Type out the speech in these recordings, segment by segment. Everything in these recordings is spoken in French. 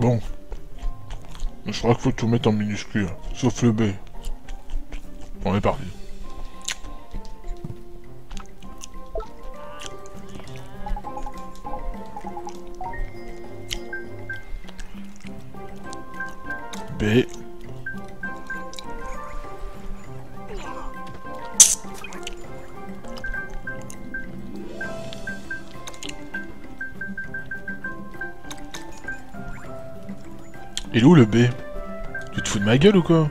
Bon. Je crois qu'il faut tout mettre en minuscule, sauf le B. On est parti. B. Et où le B? Tu te fous de ma gueule ou quoi?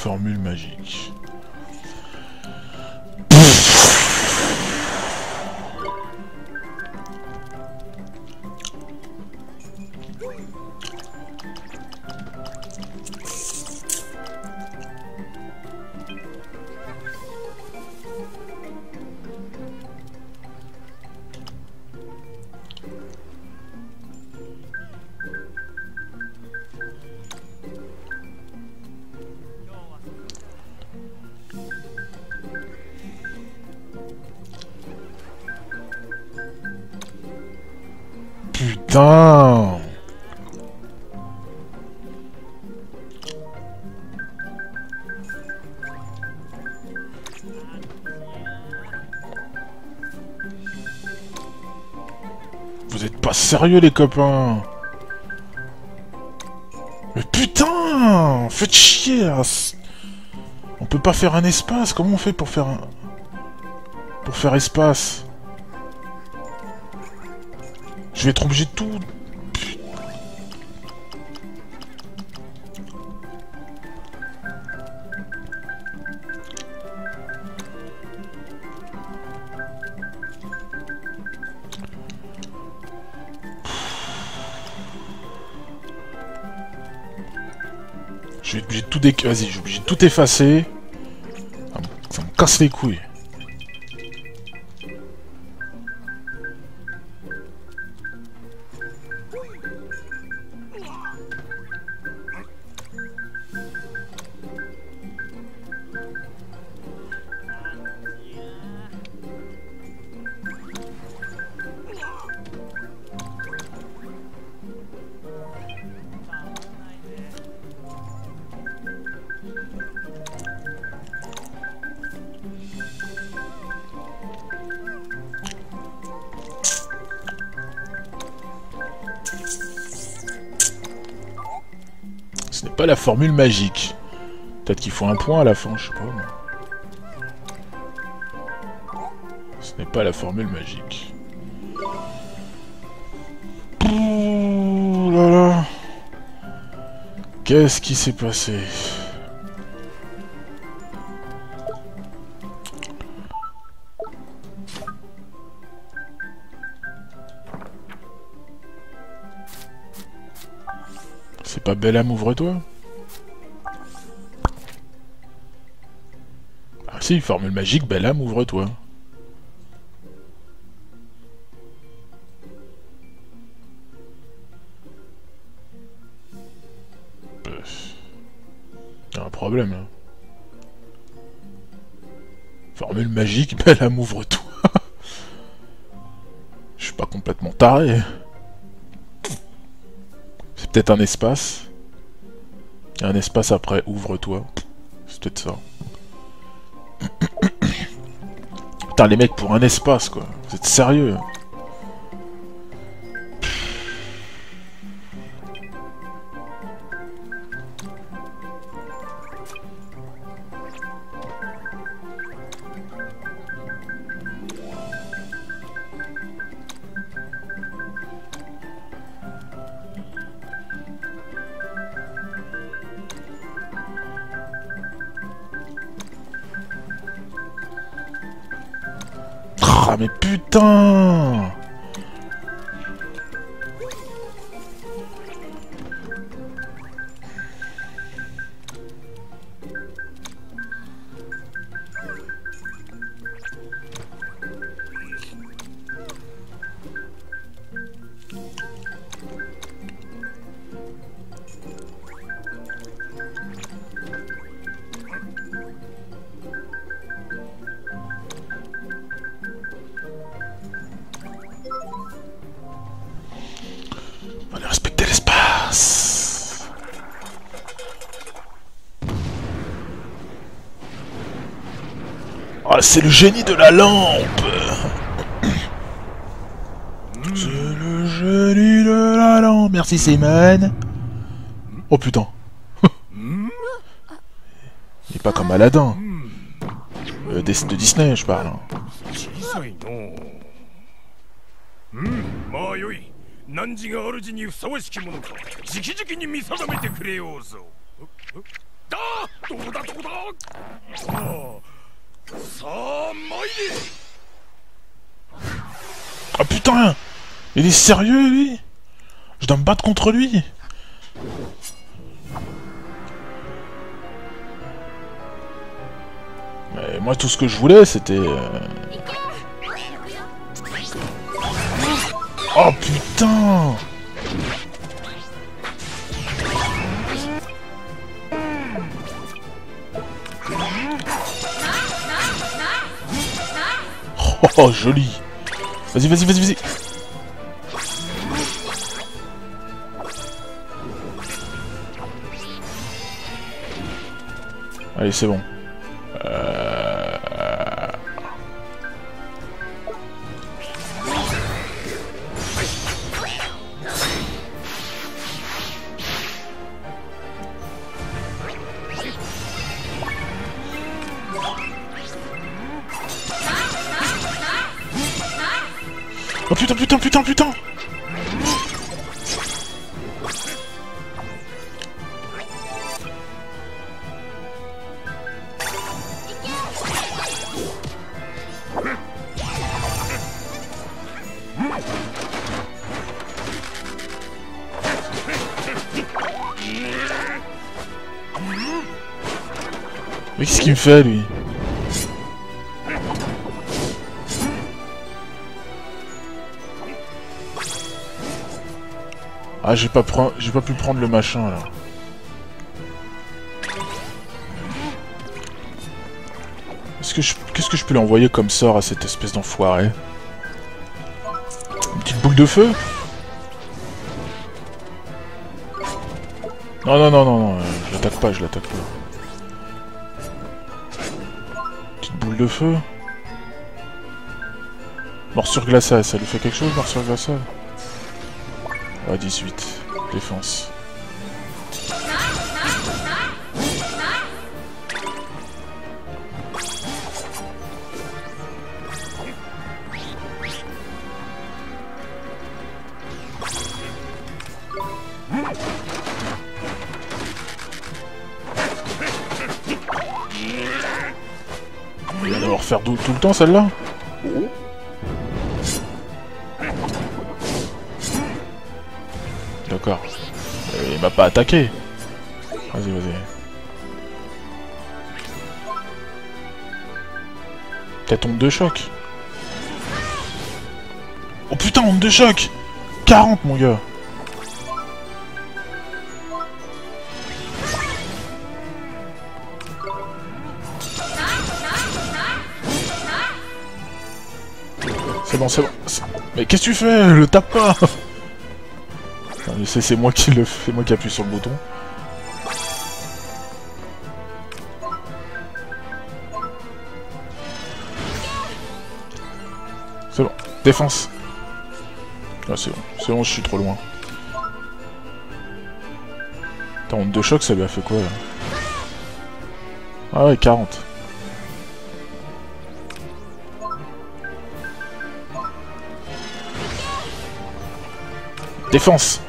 Formule magique. Vous êtes pas sérieux les copains. Mais putain Faites chier là. On peut pas faire un espace. Comment on fait pour faire un... Pour faire espace? Je vais être obligé de tout... Vas-y, je vais obligé de tout effacer. Me, ça me casse les couilles. Formule magique. Peut-être qu'il faut un point à la fin, je sais pas. Ce n'est pas la formule magique. Qu'est-ce qui s'est passé? C'est pas Bellam, ouvre-toi si, formule magique, Bellam, ouvre-toi. Euh, y a un problème, là. Formule magique, Bellam, ouvre-toi. Je suis pas complètement taré. C'est peut-être un espace. Il y a un espace après, ouvre-toi. C'est peut-être ça. Les mecs, pour un espace, quoi. Vous êtes sérieux c'est le génie de la lampe. C'est le génie de la lampe. Merci Simon Oh putain. Il est pas comme Aladdin. Euh, de Disney, je parle. Il est sérieux lui? Je dois me battre contre lui. Mais moi tout ce que je voulais c'était... euh, Oh putain. Oh, joli. Vas-y, vas-y, vas-y, vas-y Allez, c'est bon. Euh... Oh putain, putain, putain, putain Ah, j'ai pas, j'ai pas pu prendre le machin, là. Est-ce que je... Qu'est-ce que je peux lui envoyer comme sort à cette espèce d'enfoiré? Une petite boule de feu? Non, non, non, non, non, je l'attaque pas, je l'attaque pas. Feu Morsure glaçade, ça lui fait quelque chose, morsure glaçade Ah, 18. Défense. Tout, le temps celle-là D'accord. Euh, Il m'a pas attaqué. Vas-y, vas-y. Peut-être onde de choc. Oh putain, onde de choc 40 mon gars C'est bon, Mais qu'est-ce que tu fais? Le tape pas c'est moi qui le moi qui appuie sur le bouton. C'est bon. Défense. Ah, c'est bon. C'est bon, je suis trop loin. Attends, de choc, ça lui a fait quoi, là? Ah ouais, 40. Défense.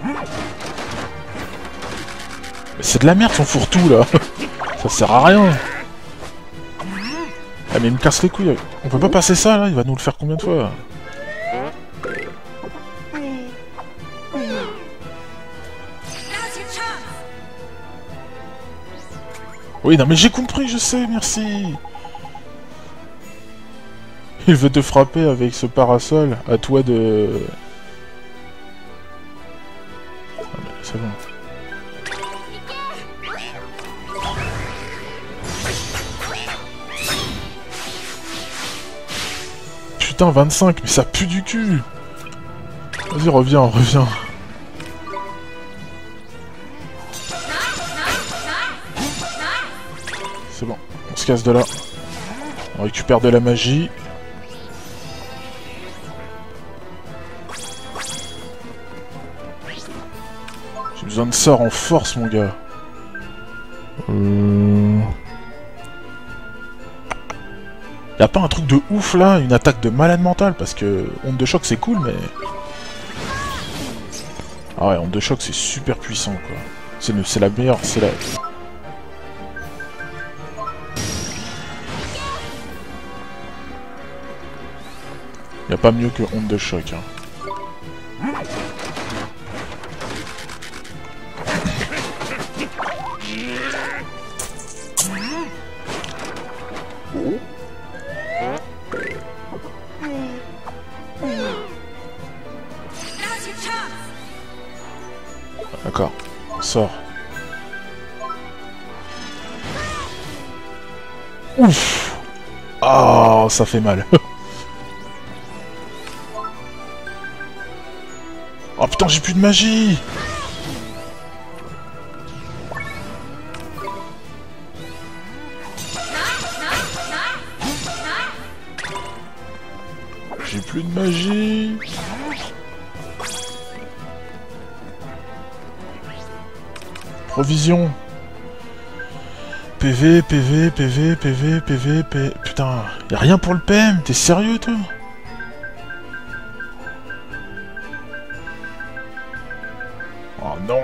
Mais c'est de la merde son fourre-tout, là. Ça sert à rien. Ah mais il me casse les couilles. On peut pas passer ça, là. Il va nous le faire combien de fois Oui, non mais j'ai compris, je sais, merci. Il veut te frapper avec ce parasol, à toi de... c'est bon. Putain, 25, mais ça pue du cul Vas-y, reviens, reviens. C'est bon, on se casse de là. On récupère de la magie. De sort en force, mon gars. Euh... Y'a pas un truc de ouf là, une attaque de malade mental parce que onde de choc c'est cool mais. Ah ouais, onde de choc c'est super puissant quoi. C'est la meilleure, c'est la. Y'a pas mieux que onde de choc. Hein. Ouf. Oh, ça fait mal. oh putain, j'ai plus de magie. J'ai plus de magie Provision PV, PV, PV, PV, PV. Putain, y'a rien pour le PM, t'es sérieux toi? Oh non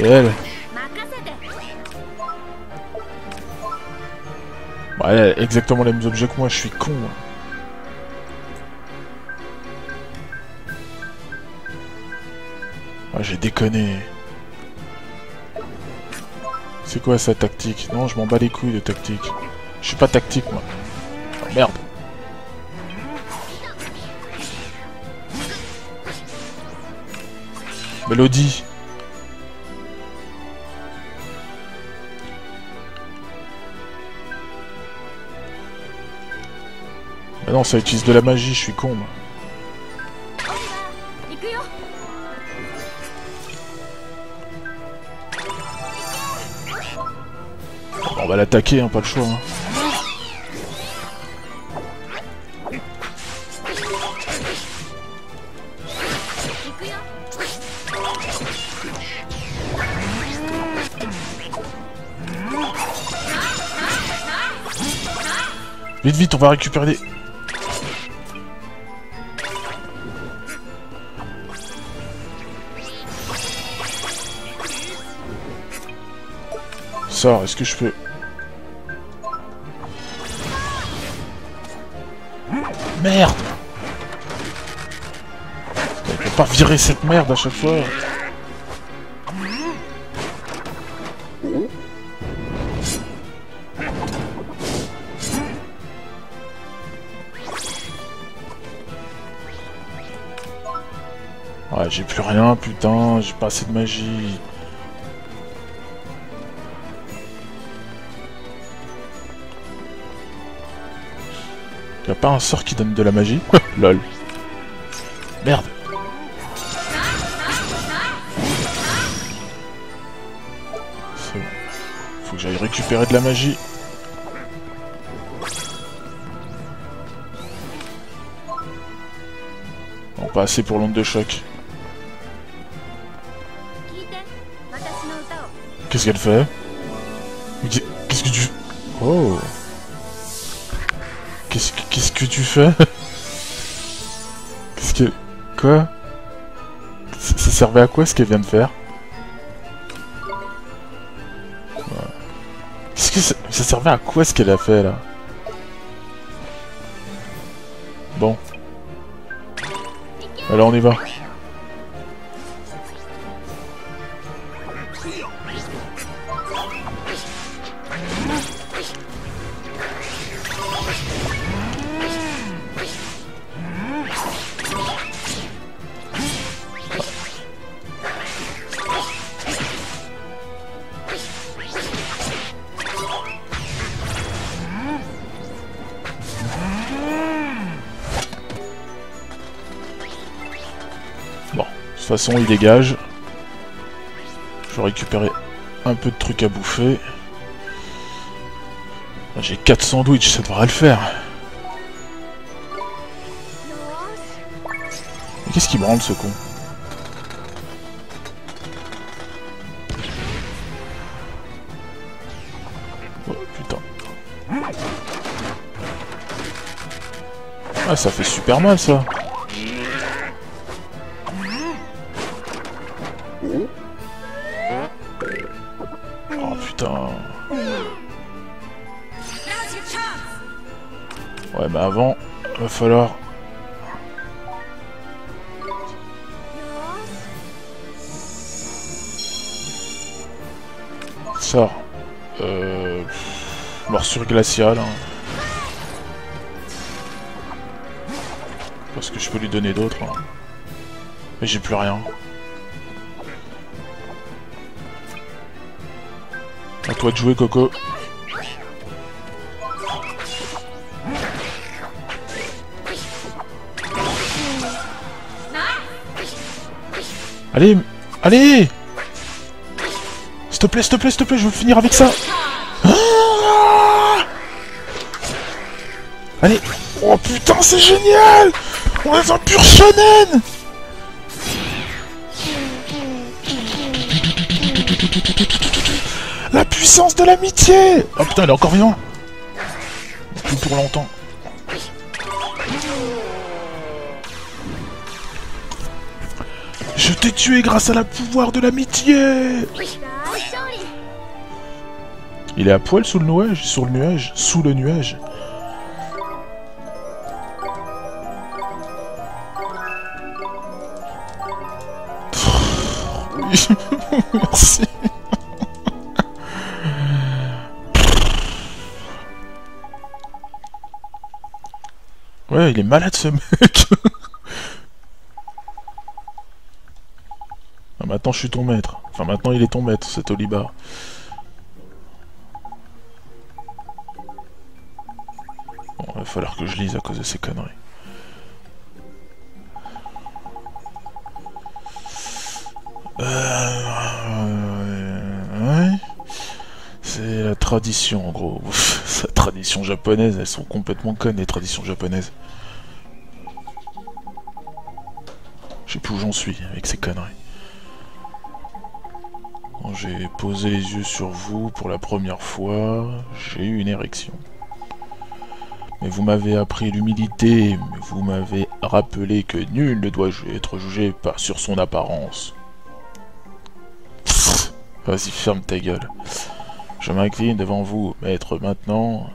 elle Bah, a exactement les mêmes objets que moi, je suis con. moi. Ah, j'ai déconné. C'est quoi sa tactique? Non, je m'en bats les couilles de tactique. Je suis pas tactique, moi. Ah, merde. Mélodie. Ah non, ça utilise de la magie, je suis con, moi. Va l'attaquer, hein, pas le choix. hein. Vite, vite, on va récupérer des... Est-ce que je peux... Merde On peut pas virer cette merde à chaque fois Ouais, j'ai plus rien, putain, j'ai pas assez de magie. pas un sort qui donne de la magie. Lol. Merde. Faut que j'aille récupérer de la magie. Bon pas assez pour l'onde de choc. Qu'est-ce qu'elle fait Qu'est-ce que tu... Oh Qu'est-ce que, tu fais Qu'est-ce que... Quoi ça, ça servait à quoi ce qu'elle vient de faire. Qu'est-ce que ça... ça servait à quoi ce qu'elle a fait là Bon. Alors on y va. Il dégage. Je vais récupérer un peu de trucs à bouffer. Ah, J'ai 4 sandwichs, ça devrait le faire. qu'est-ce qui branle ce con? Oh putain. Ah ça fait super mal ça. Mais avant, va falloir よーし Ça. Euh... Morsure glaciale. hein. Parce que je peux lui donner d'autres. hein. Mais j'ai plus rien. À toi de jouer, Coco. Allez Allez! S'il te plaît, s'il te plaît, s'il te plaît, je veux finir avec ça. Ah! Allez! Oh putain, c'est génial! On est un pur shonen! La puissance de l'amitié! Oh putain, elle est encore vivant Plus pour longtemps. Je t'ai tué grâce à la pouvoir de l'amitié Il est à poil sous le nuage, sur le nuage, sous le nuage. Merci. Ouais, il est malade ce mec. Maintenant je suis ton maître. Enfin maintenant il est ton maître, cet Olibar. Bon, il va falloir que je lise à cause de ces conneries. Euh... Ouais. C'est la tradition en gros. La tradition japonaise, elles sont complètement connes les traditions japonaises. Je sais plus où j'en suis avec ces conneries. Quand j'ai posé les yeux sur vous pour la première fois, j'ai eu une érection. Mais vous m'avez appris l'humilité, vous m'avez rappelé que nul ne doit être jugé par sur son apparence. Vas-y, ferme ta gueule. Je m'incline devant vous, maître, maintenant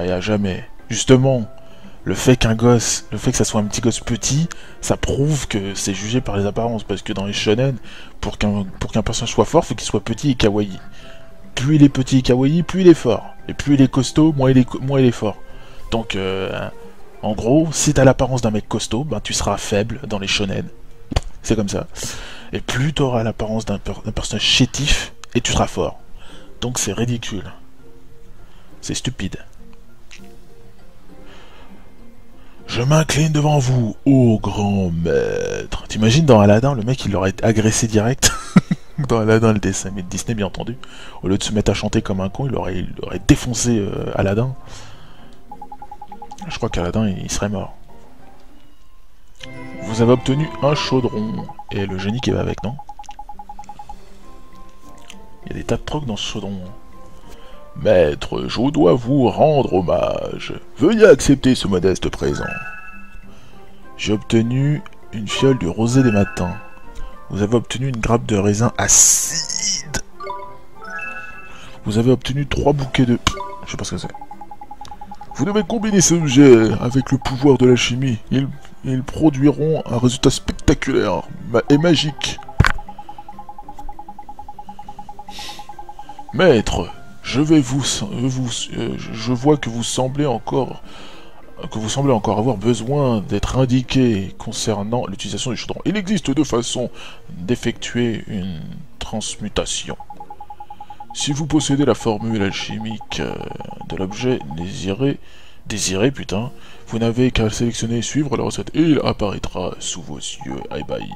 et à jamais. Justement, le fait qu'un gosse, le fait que ça soit un petit gosse petit, ça prouve que c'est jugé par les apparences. Parce que dans les shonen, pour qu'un personnage soit fort, faut qu'il soit petit et kawaii. Plus il est petit et kawaii, plus il est fort. Et plus il est costaud, moins il est, fort. Donc, euh, en gros, si t'as l'apparence d'un mec costaud, ben tu seras faible dans les shonen. C'est comme ça. Et plus t'auras l'apparence d'un personnage chétif, et tu seras fort. Donc c'est ridicule. C'est stupide. Je m'incline devant vous, ô grand maître. T'imagines dans Aladdin, le mec il l'aurait agressé direct? Dans Aladdin, le dessin mais Disney bien entendu. Au lieu de se mettre à chanter comme un con, il aurait, défoncé euh, Aladdin. Je crois qu'Aladin il, il serait mort. Vous avez obtenu un chaudron. Et le génie qui va avec, non? Il y a des tas de trucs dans ce chaudron. Maître, je dois vous rendre hommage. Veuillez accepter ce modeste présent. J'ai obtenu une fiole du rosé des matins. Vous avez obtenu une grappe de raisin acide. Vous avez obtenu trois bouquets de... Je sais pas ce que c'est. Vous devez combiner ces objets avec le pouvoir de la chimie. Ils, produiront un résultat spectaculaire et magique. Maître, vous euh, je vois que vous semblez encore que vous semblez encore avoir besoin d'être indiqué concernant l'utilisation du chaudron. Il existe deux façons d'effectuer une transmutation. Si vous possédez la formule alchimique euh, de l'objet désiré, désiré putain, vous n'avez qu'à sélectionner suivre la recette et il apparaîtra sous vos yeux ébahis.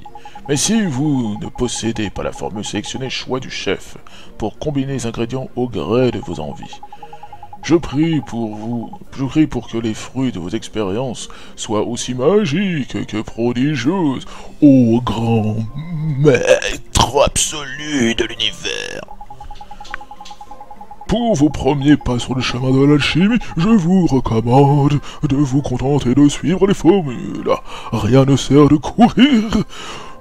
Mais si vous ne possédez pas la formule, sélectionnez choix du chef pour combiner les ingrédients au gré de vos envies. Je prie pour vous, je prie pour que les fruits de vos expériences soient aussi magiques que prodigieuses, ô grand maître absolu de l'univers. Pour vos premiers pas sur le chemin de l'alchimie, je vous recommande de vous contenter de suivre les formules. Rien ne sert de courir.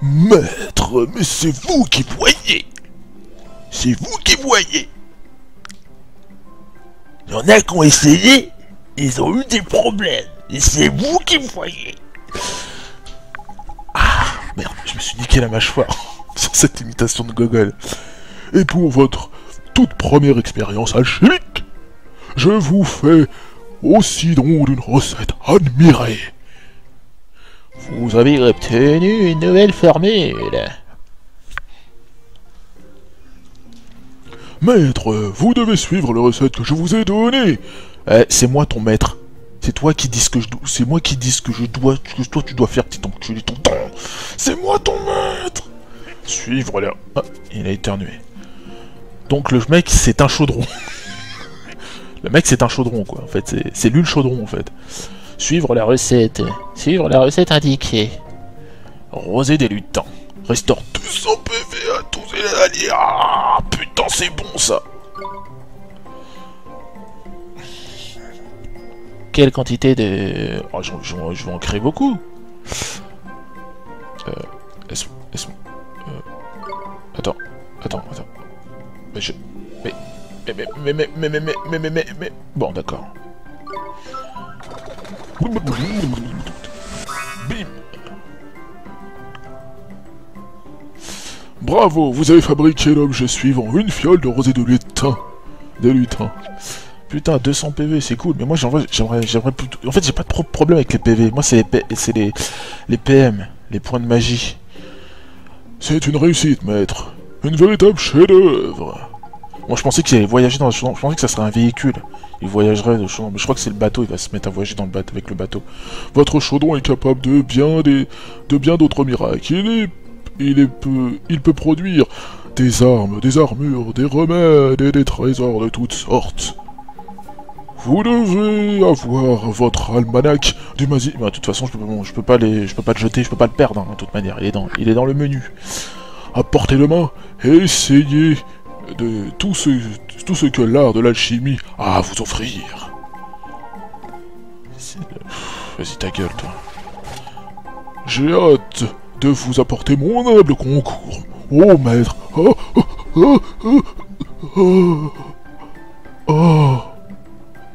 Maître, mais c'est vous qui voyez. C'est vous qui voyez. Il y en a qui ont essayé, ils ont eu des problèmes. Et c'est vous qui voyez. Ah, merde, je me suis niqué la mâchoire sur cette imitation de Gogol. Et pour votre toute première expérience alchimique, je vous fais aussi don d'une recette admirée. Vous avez obtenu une nouvelle formule. Maître, vous devez suivre la recette que je vous ai donnée. Eh, c'est moi ton maître. C'est toi qui dis ce que je dois. C'est moi qui dis ce que je dois. Que toi tu dois faire, petit enculé, ton temps. C'est moi ton maître. Suivre la. Ah, il a éternué. Donc le mec c'est un chaudron. le mec c'est un chaudron quoi. En fait c'est- lui le chaudron en fait. Suivre la recette. Suivre la recette indiquée. Rosé des lutins. Restaure 200 PV à tous les alliés. Ah putain c'est bon ça. Quelle quantité de... Oh, je vais en créer beaucoup. Euh... Est-ce... est-ce- euh, Attends. Attends, attends. Mais je... Mais... Mais... Mais... Mais... Mais... Mais... Mais... Mais... Mais... mais, mais- Bon, d'accord. Bim Bravo, vous avez fabriqué l'objet suivant, une fiole de rosée de lutin. De lutin. Putain, 200 PV, c'est cool, mais moi j'aimerais, j'aimerais, plutôt... En fait, j'ai pas de problème avec les PV. Moi, c'est les, les, les PM, les points de magie. C'est une réussite, maître. Une véritable chef-d'œuvre. Moi, je pensais qu'il allait voyager dans le. Je pensais que ça serait un véhicule. Il voyagerait dans le chaudron. Mais je crois que c'est le bateau. Il va se mettre à voyager dans le bateau avec le bateau. Votre chaudron est capable de bien des, de bien d'autres miracles. Il est, il est peu, il peut produire des armes, des armures, des remèdes et des trésors de toutes sortes. Vous devez avoir votre almanach du. Bah, de toute façon, je peux, je peux pas les, je peux pas le jeter, je peux pas le perdre, hein, toute manière. Il est dans le menu. Apportez le main et essayez de tout ce, tout ce que l'art de l'alchimie a à vous offrir. Vas-y ta gueule, toi. J'ai hâte de vous apporter mon humble concours. Oh maître. Oh, oh, oh, oh. Oh.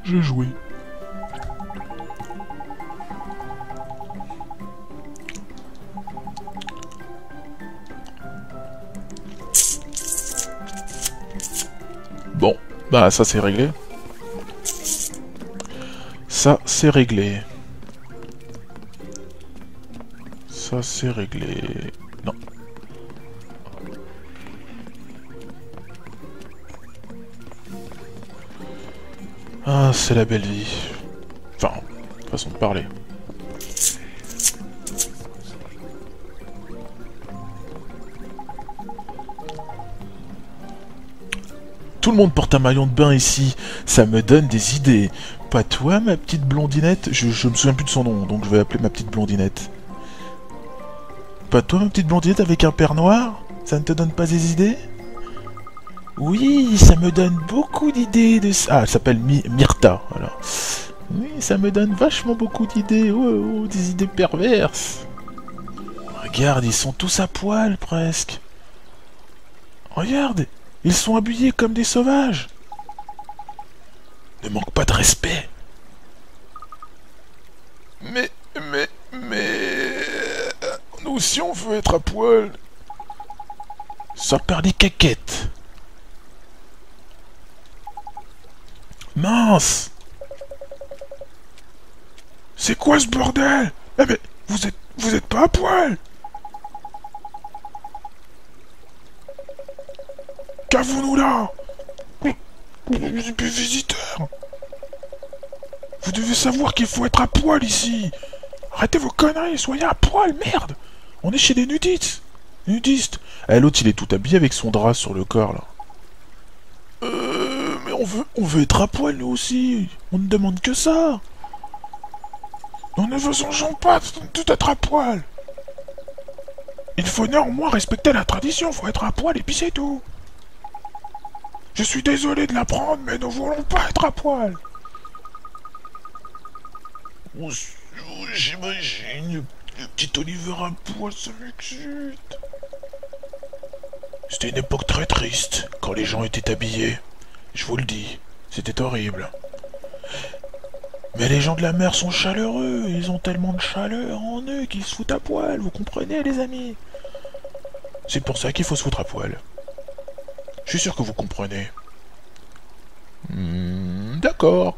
J'ai joué. Bah ça c'est réglé. Ça c'est réglé. Ça c'est réglé. Non. Ah, c'est la belle vie. Enfin, façon de parler. Tout le monde porte un maillot de bain ici. Ça me donne des idées. Pas toi, ma petite blondinette? Je, je me souviens plus de son nom, donc je vais appeler ma petite blondinette. Pas toi, ma petite blondette avec un père noir? Ça ne te donne pas des idées? Oui, ça me donne beaucoup d'idées de ça. Ah, elle s'appelle Myrta, voilà. Oui, ça me donne vachement beaucoup d'idées. Oh, oh, des idées perverses. Regarde, ils sont tous à poil presque. Regarde, ils sont habillés comme des sauvages. Ne manque pas de respect. Mais, mais, mais... Nous aussi on veut être à poil. Sors par les caquettes. Mince C'est quoi ce bordel? Eh mais, vous êtes, vous êtes pas à poil Qu'avons-nous là? Visiteurs! Vous devez savoir qu'il faut être à poil ici! Arrêtez vos conneries, soyez à poil, merde! On est chez des nudistes Nudistes! Eh, l'autre, il est tout habillé avec son drap sur le corps, là. Euh, mais on veut, on veut être à poil, nous aussi! On ne demande que ça! Nous ne faisons pas tout être à poil! Il faut néanmoins respecter la tradition, faut être à poil et puis c'est tout je suis désolé de l'apprendre, mais nous voulons pas être à poil. J'imagine le petit Oliver à poil, ça m'excite. C'était une époque très triste, quand les gens étaient habillés. Je vous le dis, c'était horrible. Mais les gens de la mer sont chaleureux, ils ont tellement de chaleur en eux qu'ils se foutent à poil, vous comprenez les amis? C'est pour ça qu'il faut se foutre à poil. Je suis sûr que vous comprenez. Hmm, D'accord.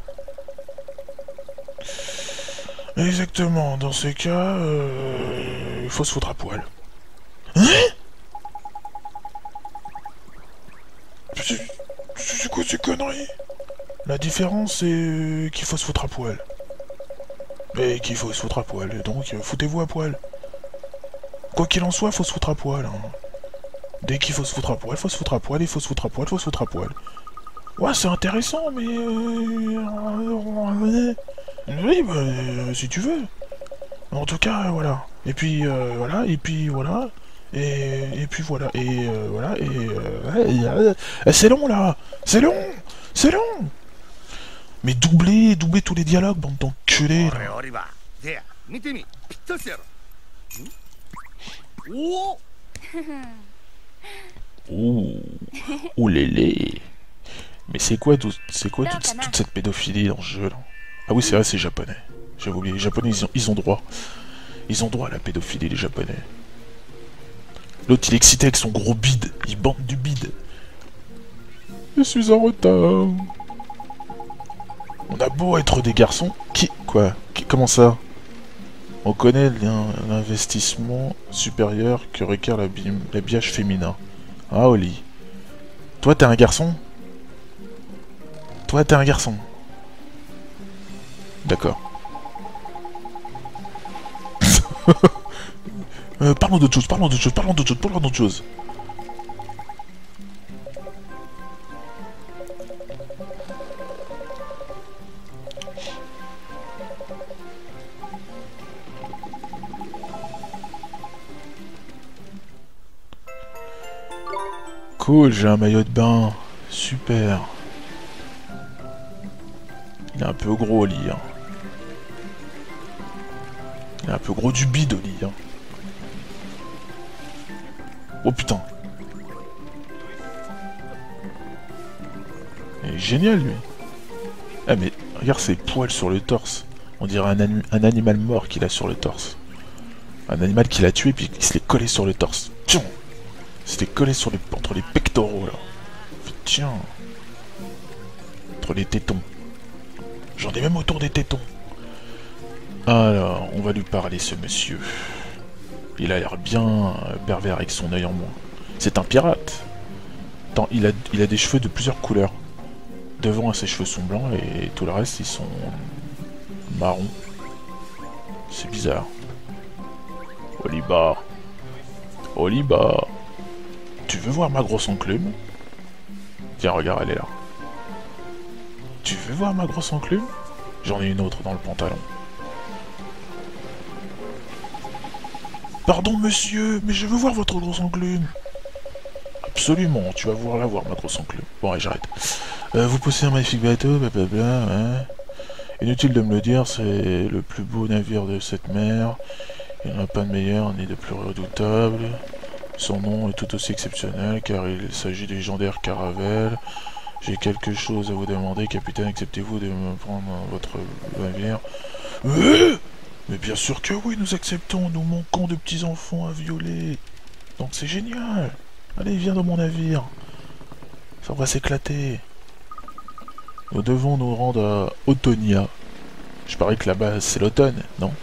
Exactement, dans ces cas, euh, il faut se foutre à poil. Hein? C'est quoi ces conneries? La différence, c'est qu'il faut se foutre à poil. Et qu'il faut se foutre à poil, donc euh, foutez-vous à poil. Quoi qu'il en soit, faut se foutre à poil. Hein. Dès qu'il faut se foutre à poil, faut se foutre à poil, il faut se foutre à poil, faut se foutre à poil. Ouais, c'est intéressant, mais... euh, Oui, bah, euh, si tu veux. En tout cas, voilà. Et puis, euh, voilà, et puis, voilà. Et, et puis, voilà. Et, euh, voilà, et... euh, euh, c'est long, là C'est long C'est long Mais doublez, doublez tous les dialogues, bande d'enculés, là. Ouh, ouh lélé. Mais c'est quoi, tout- c'est quoi toute, toute cette pédophilie dans ce jeu là? Ah oui, c'est vrai, c'est japonais. J'avais oublié. Les japonais, ils ont, ils ont droit. Ils ont droit à la pédophilie, les japonais. L'autre, il est excité avec son gros bide. Il bande du bide. Je suis en retard. On a beau être des garçons. Qui Quoi? Qui- Comment ça? On connaît l'in- l'investissement supérieur que requiert l'habi- l'habillage féminin. Ah, Oli. Toi, t'es un garçon? Toi, t'es un garçon. D'accord. Euh, parlons d'autre chose, parlons d'autre chose, parlons d'autre chose, parlons d'autre chose. Cool, j'ai un maillot de bain. Super. Il est un peu gros lit. hein. Il est un peu gros du bide au lit. hein. Oh putain. Il est génial lui. Ah mais regarde ses poils sur le torse. On dirait un, ani- un animal mort qu'il a sur le torse. Un animal qu'il a tué puis il se l'est collé sur le torse. C'était collé sur les, entre les pectoraux là. Tiens. Entre les tétons. J'en ai même autour des tétons. Alors, on va lui parler ce monsieur. Il a l'air bien euh, pervers avec son œil en moins. C'est un pirate. Attends, il a, il a des cheveux de plusieurs couleurs. Devant, ses cheveux sont blancs et tout le reste, ils sont marrons. C'est bizarre. Olibar. Olibar. Tu veux voir ma grosse enclume? Tiens, regarde, elle est là. Tu veux voir ma grosse enclume? J'en ai une autre dans le pantalon. Pardon, monsieur, mais je veux voir votre grosse enclume. Absolument, tu vas voir la voir, ma grosse enclume. Bon, allez, j'arrête. Euh, vous possédez un magnifique bateau, blablabla, ouais. Inutile de me le dire, c'est le plus beau navire de cette mer. Il n'y en a pas de meilleur ni de plus redoutable. Son nom est tout aussi exceptionnel car il s'agit du légendaire Caravelle. J'ai quelque chose à vous demander, capitaine. Acceptez-vous de me prendre votre navire Euh Mais bien sûr que oui, nous acceptons. Nous manquons de petits enfants à violer. Donc c'est génial. Allez, viens dans mon navire. Ça va s'éclater. Nous devons nous rendre à Autonia. Je parie que là-bas c'est l'automne, non?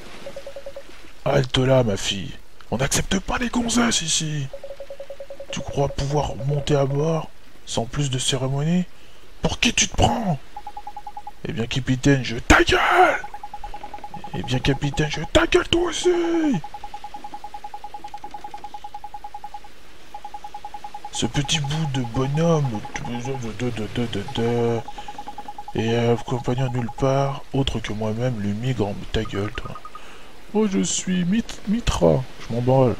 Halte là, ma fille. On n'accepte pas les gonzesses ici. Tu crois pouvoir monter à bord sans plus de cérémonie? Pour qui tu te prends? Eh bien, capitaine, je ta gueule Eh bien, capitaine, je ta gueule toi aussi Ce petit bout de bonhomme et euh, compagnon nulle part, autre que moi-même, lui migre ta gueule, toi. Oh, je suis Mit Mitra, je m'en branle.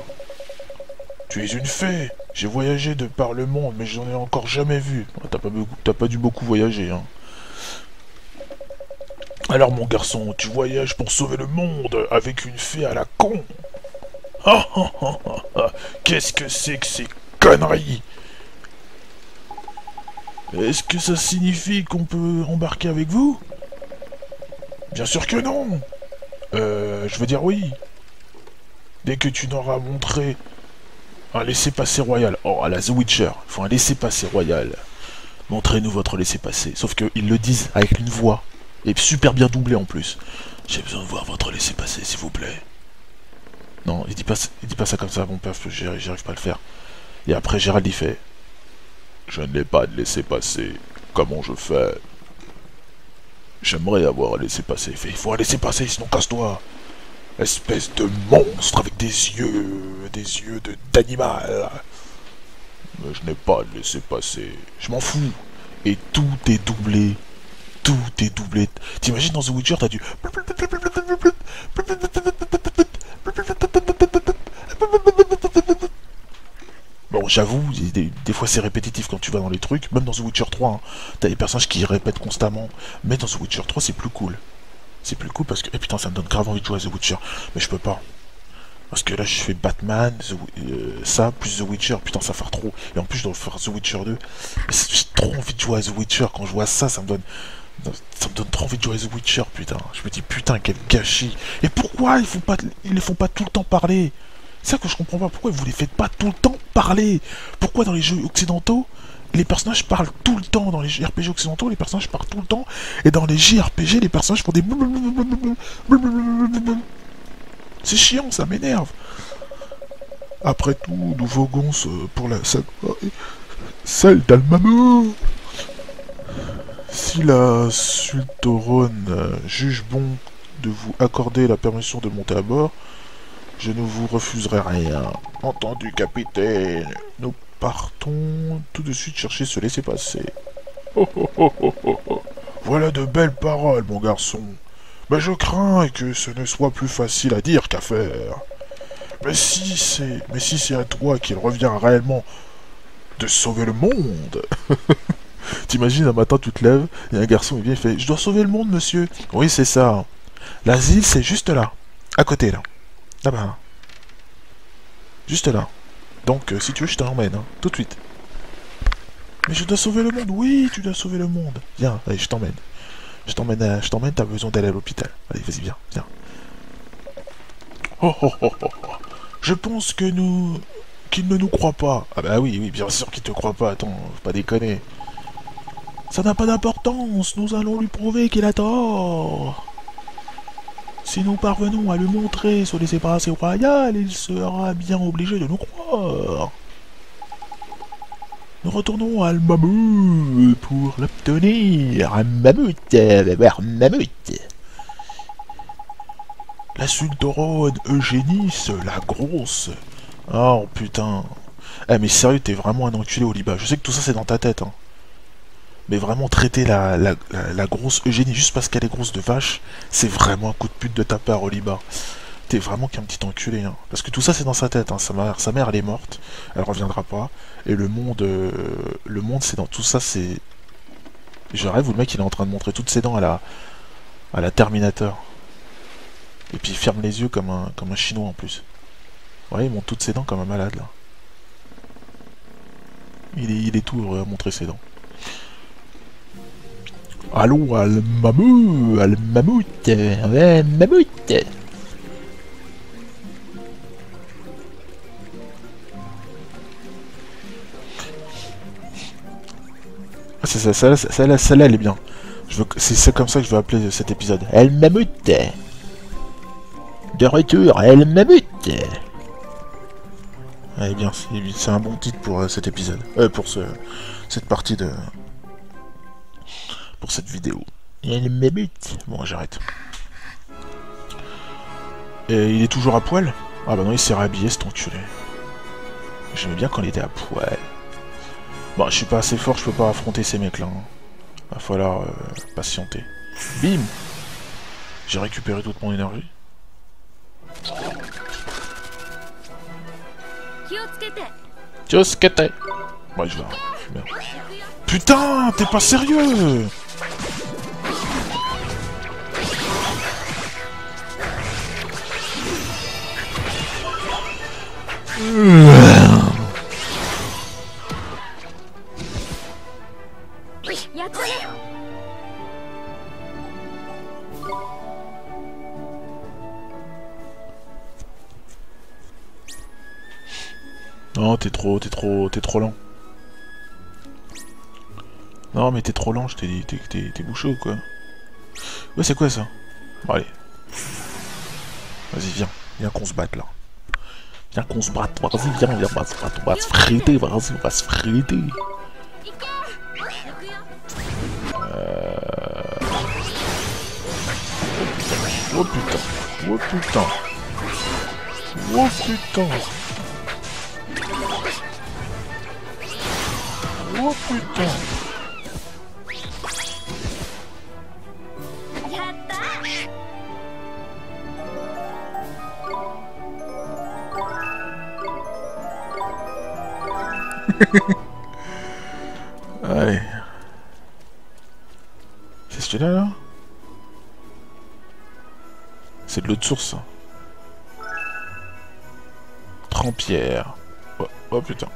Tu es une fée J'ai voyagé de par le monde, mais j'en ai encore jamais vu. Oh, t'as pas, dû beaucoup voyager, hein. Alors, mon garçon, tu voyages pour sauver le monde avec une fée à la con Ah, ah, ah, ah, ah. Qu'est-ce que c'est que ces conneries? Est-ce que ça signifie qu'on peut embarquer avec vous? Bien sûr que non Euh, je veux dire oui. Dès que tu n'auras montré un laissez-passer royal. Oh, à la The Witcher, il faut un laissez-passer royal. Montrez-nous votre laissez-passer. Sauf qu'ils le disent avec une voix. Et super bien doublée en plus. J'ai besoin de voir votre laissez-passer, s'il vous plaît. Non, il dit pas, il dit pas ça comme ça, mon père, j'y arrive j'y arrive pas à le faire. Et après, Gérald il fait. Je ne l'ai pas de laisser-passer. Comment je fais? J'aimerais avoir un laisser-passer. Il faut un laisser-passer, sinon casse-toi. Espèce de monstre avec des yeux, des yeux de d'animal. Mais je n'ai pas de laisser-passer. Je m'en fous. Et tout est doublé. Tout est doublé. T'imagines dans The Witcher, t'as du. Bon, j'avoue, des, fois c'est répétitif quand tu vas dans les trucs, même dans The Witcher 3, hein, t'as des personnages qui répètent constamment, mais dans The Witcher 3 c'est plus cool. C'est plus cool parce que. Eh putain, ça me donne grave envie de jouer à The Witcher, mais je peux pas. Parce que là je fais Batman, euh, ça, plus The Witcher, putain ça faire trop. Et en plus je dois faire The Witcher 2. Mais c'est- J'ai trop envie de jouer à The Witcher, quand je vois ça, ça me donne. Ça me donne trop envie de jouer à The Witcher, putain. Je me dis putain quel gâchis. Et pourquoi ils font pas, ils les font pas tout le temps parler? C'est ça que je comprends pas. Pourquoi vous les faites pas tout le temps parler Pourquoi dans les jeux occidentaux les personnages parlent tout le temps dans les RPG occidentaux, les personnages parlent tout le temps, et dans les JRPG, les personnages font des c'est chiant, ça m'énerve. Après tout, nous voguons euh, pour la saga celle d'Almamo. Si la Sultorone euh, juge bon de vous accorder la permission de monter à bord, je ne vous refuserai rien. Entendu, capitaine. Nous partons tout de suite chercher ce laisser-passer. Oh, oh, oh, oh. Voilà de belles paroles, mon garçon. Mais je crains que ce ne soit plus facile à dire qu'à faire. Mais si c'est, mais si c'est à toi qu'il revient réellement de sauver le monde. T'imagines un matin tu te lèves, a un garçon vient il fait Je dois sauver le monde monsieur. Oui c'est ça. L'asile c'est juste là. À côté là. Là-bas. Juste là. Donc euh, si tu veux je t'emmène, hein, tout de suite. Mais je dois sauver le monde, oui tu dois sauver le monde. Viens, allez je t'emmène. Je t'emmène, je t'emmène, t'as besoin d'aller à l'hôpital. Allez, vas-y, viens, viens. Oh, oh, oh, oh, oh. Je pense que nous... qu'il ne nous croit pas. Ah bah oui, oui, bien sûr qu'il te croit pas, attends, faut pas déconner. Ça n'a pas d'importance, nous allons lui prouver qu'il a tort. Si nous parvenons à lui montrer sur les séparations royales, il sera bien obligé de nous croire. Nous retournons à Almamut pour l'obtenir. Mammouth, un mammouth. La Sultorone Eugénis, la grosse. Oh putain. Eh mais sérieux, t'es vraiment un enculé Oliba. Je sais que tout ça c'est dans ta tête. Hein. Mais vraiment traiter la, grosse Eugénie juste parce qu'elle est grosse de vache, c'est vraiment un coup de pute de ta part Oliba. t'es vraiment qu'un petit enculé. Hein. Parce que tout ça, c'est dans sa tête. Hein. Sa, mère, sa mère, elle est morte. Elle reviendra pas. Et le monde, euh, le monde, c'est dans tout ça, c'est. Je rêve où le mec, il est en train de montrer toutes ses dents à la, à la Terminator. Et puis il ferme les yeux comme un, comme un chinois en plus. Ouais, il monte toutes ses dents comme un malade là. Il est, il est tout heureux à montrer ses dents. Allons, al mammouth, al mammouth, ouais, mammouth. Ah, c'est ça, celle-là, celle-là, celle-là, elle est bien. Veux, c'est, comme ça que je vais appeler cet épisode. El mammouth. De retour, El mammouth. Eh bien, c'est, c'est un bon titre pour euh, cet épisode. Euh, pour ce, cette partie de, pour cette vidéo. Il m'ébite. Bon, j'arrête. Et il est toujours à poil? Ah bah non, il s'est rhabillé, cet enculé. J'aimais bien quand il était à poil. Bon, je suis pas assez fort, je peux pas affronter ces mecs-là. Hein. Va falloir euh, patienter. Bim J'ai récupéré toute mon énergie. Kyoskete Bon, je vais... Hein. Merde. Putain, t'es pas sérieux Non, t'es trop, t'es trop, t'es trop lent. Non, mais t'es trop lent, je t'ai dit, t'es bouché ou quoi Ouais, c'est quoi ça? Allez. Vas-y, viens. Viens qu'on se batte, là. Viens qu'on se batte. Vas-y, viens, viens, on va se friter, vas-y, on va se friter. Vas on Oh putain. Oh putain. Oh putain. Oh putain. Allez. C'est celui-là, là C'est de l'eau de source, ça. Trempière. Oh, oh putain.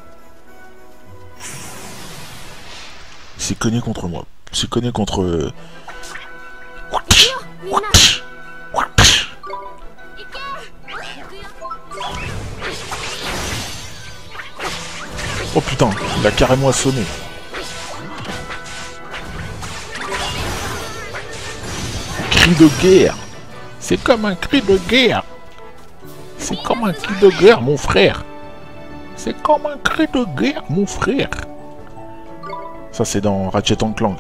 Il s'est cogné contre moi. Il s'est cogné contre... Oh putain, il a carrément assommé. Cri de guerre. C'est comme un cri de guerre. C'est comme un cri de guerre, mon frère. C'est comme un cri de guerre, mon frère. Ça, c'est dans Ratchet Clank.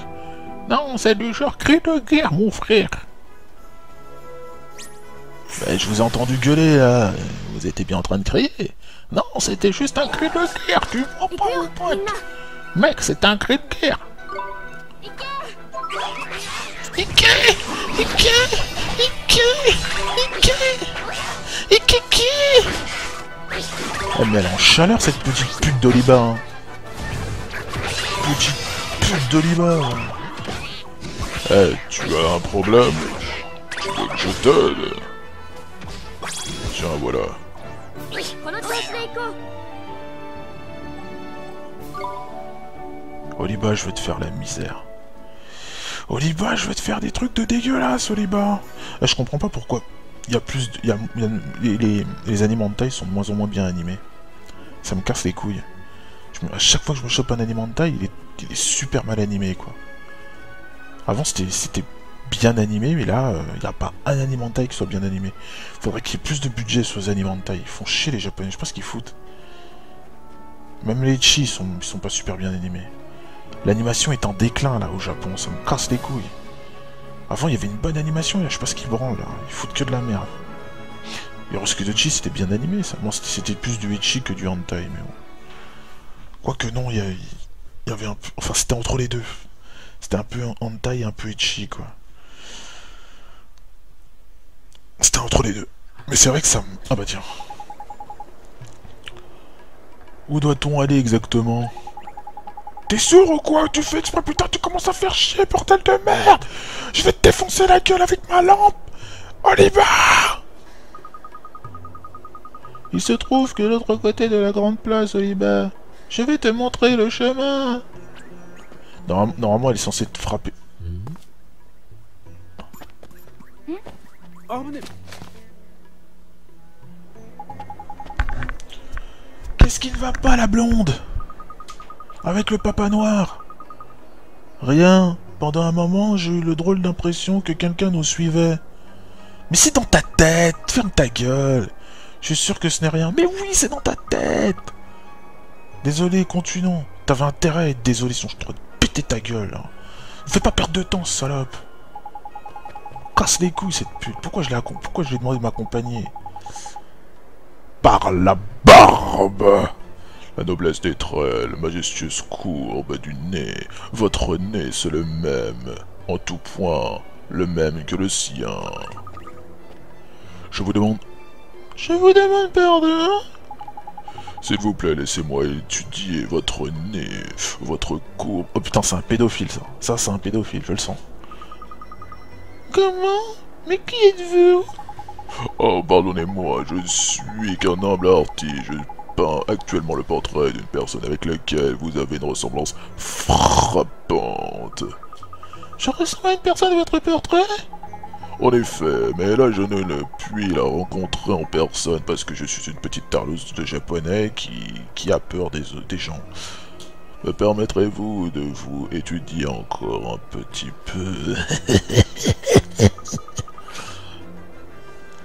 Non, c'est du genre cri de guerre, mon frère je vous ai entendu gueuler là. Vous étiez bien en train de crier. Non, c'était juste un cri de guerre, tu comprends le pote Mec, c'est un cri de guerre. Ike Ike Ike Ike Ike Ike Oh mais elle est en chaleur cette petite pute d'Oliba hein. Petite pute d'Oliba Eh, hey, tu as un problème Tu veux que je t'aide Tiens, voilà. Oliba, je vais te faire la misère. Oliba, je vais te faire des trucs de dégueulasse, Oliba. Eh, je comprends pas pourquoi. Il y a plus de, les, animaux de taille sont moins en moins bien animés. Ça me casse les couilles. À chaque fois que je me chope un animal de taille, il est, il est super mal animé, quoi. Avant, c'était bien animé, mais là, euh, il n'y a pas un taille qui soit bien animé. Faudrait qu'il y ait plus de budget sur les taille. Ils font chier les japonais, je ce qu'ils foutent. Même les chi, ils sont, sont pas super bien animés. L'animation est en déclin là au Japon, ça me casse les couilles. Avant il y avait une bonne animation, je sais pas ce qu'ils branlent là, ils foutent que de la merde. Et Rescue de Chi c'était bien animé, ça. Bon, c'était- plus du Echi que du Hentai, mais bon. Quoique non, il y, a- il y avait un peu. Enfin, c'était entre les deux. C'était un peu Hentai et un peu Echi quoi. C'était entre les deux. Mais c'est vrai que ça me... Ah bah tiens. Où doit-on aller exactement? T'es sûr ou quoi? Tu fais exprès, putain, tu commences à faire chier, bordel de merde Je vais te défoncer la gueule avec ma lampe Oliver Il se trouve que l'autre côté de la grande place, Oliver. Je vais te montrer le chemin. Normalement, elle est censée te frapper. Qu'est-ce qui ne va pas, la blonde? Avec le papa noir Rien. Pendant un moment, j'ai eu le drôle d'impression que quelqu'un nous suivait. Mais c'est dans ta tête Ferme ta gueule Je suis sûr que ce n'est rien. Mais oui, c'est dans ta tête Désolé, continuons. T'avais intérêt à être désolé sinon je te péter ta gueule. Hein. Fais pas perdre de temps, salope. Casse les couilles, cette pute. Pourquoi je pourquoi lui ai demandé de m'accompagner? Par la barbe La noblesse des traits, la majestueuse courbe du nez. Votre nez, c'est le même. En tout point, le même que le sien. Je vous demande... Je vous demande pardon s'il vous plaît, laissez-moi étudier votre nez, votre courbe. Oh putain, c'est un pédophile ça. Ça, c'est un pédophile, je le sens. Comment? Mais qui êtes-vous? Oh, pardonnez-moi, je suis qu'un humble artiste. Je peins actuellement le portrait d'une personne avec laquelle vous avez une ressemblance frappante. Je ressemble à une personne de votre portrait? En effet, mais là je ne le puis la rencontrer en personne parce que je suis une petite tarlouse de japonais qui, qui a peur des, des gens. Me permettrez-vous de vous étudier encore un petit peu?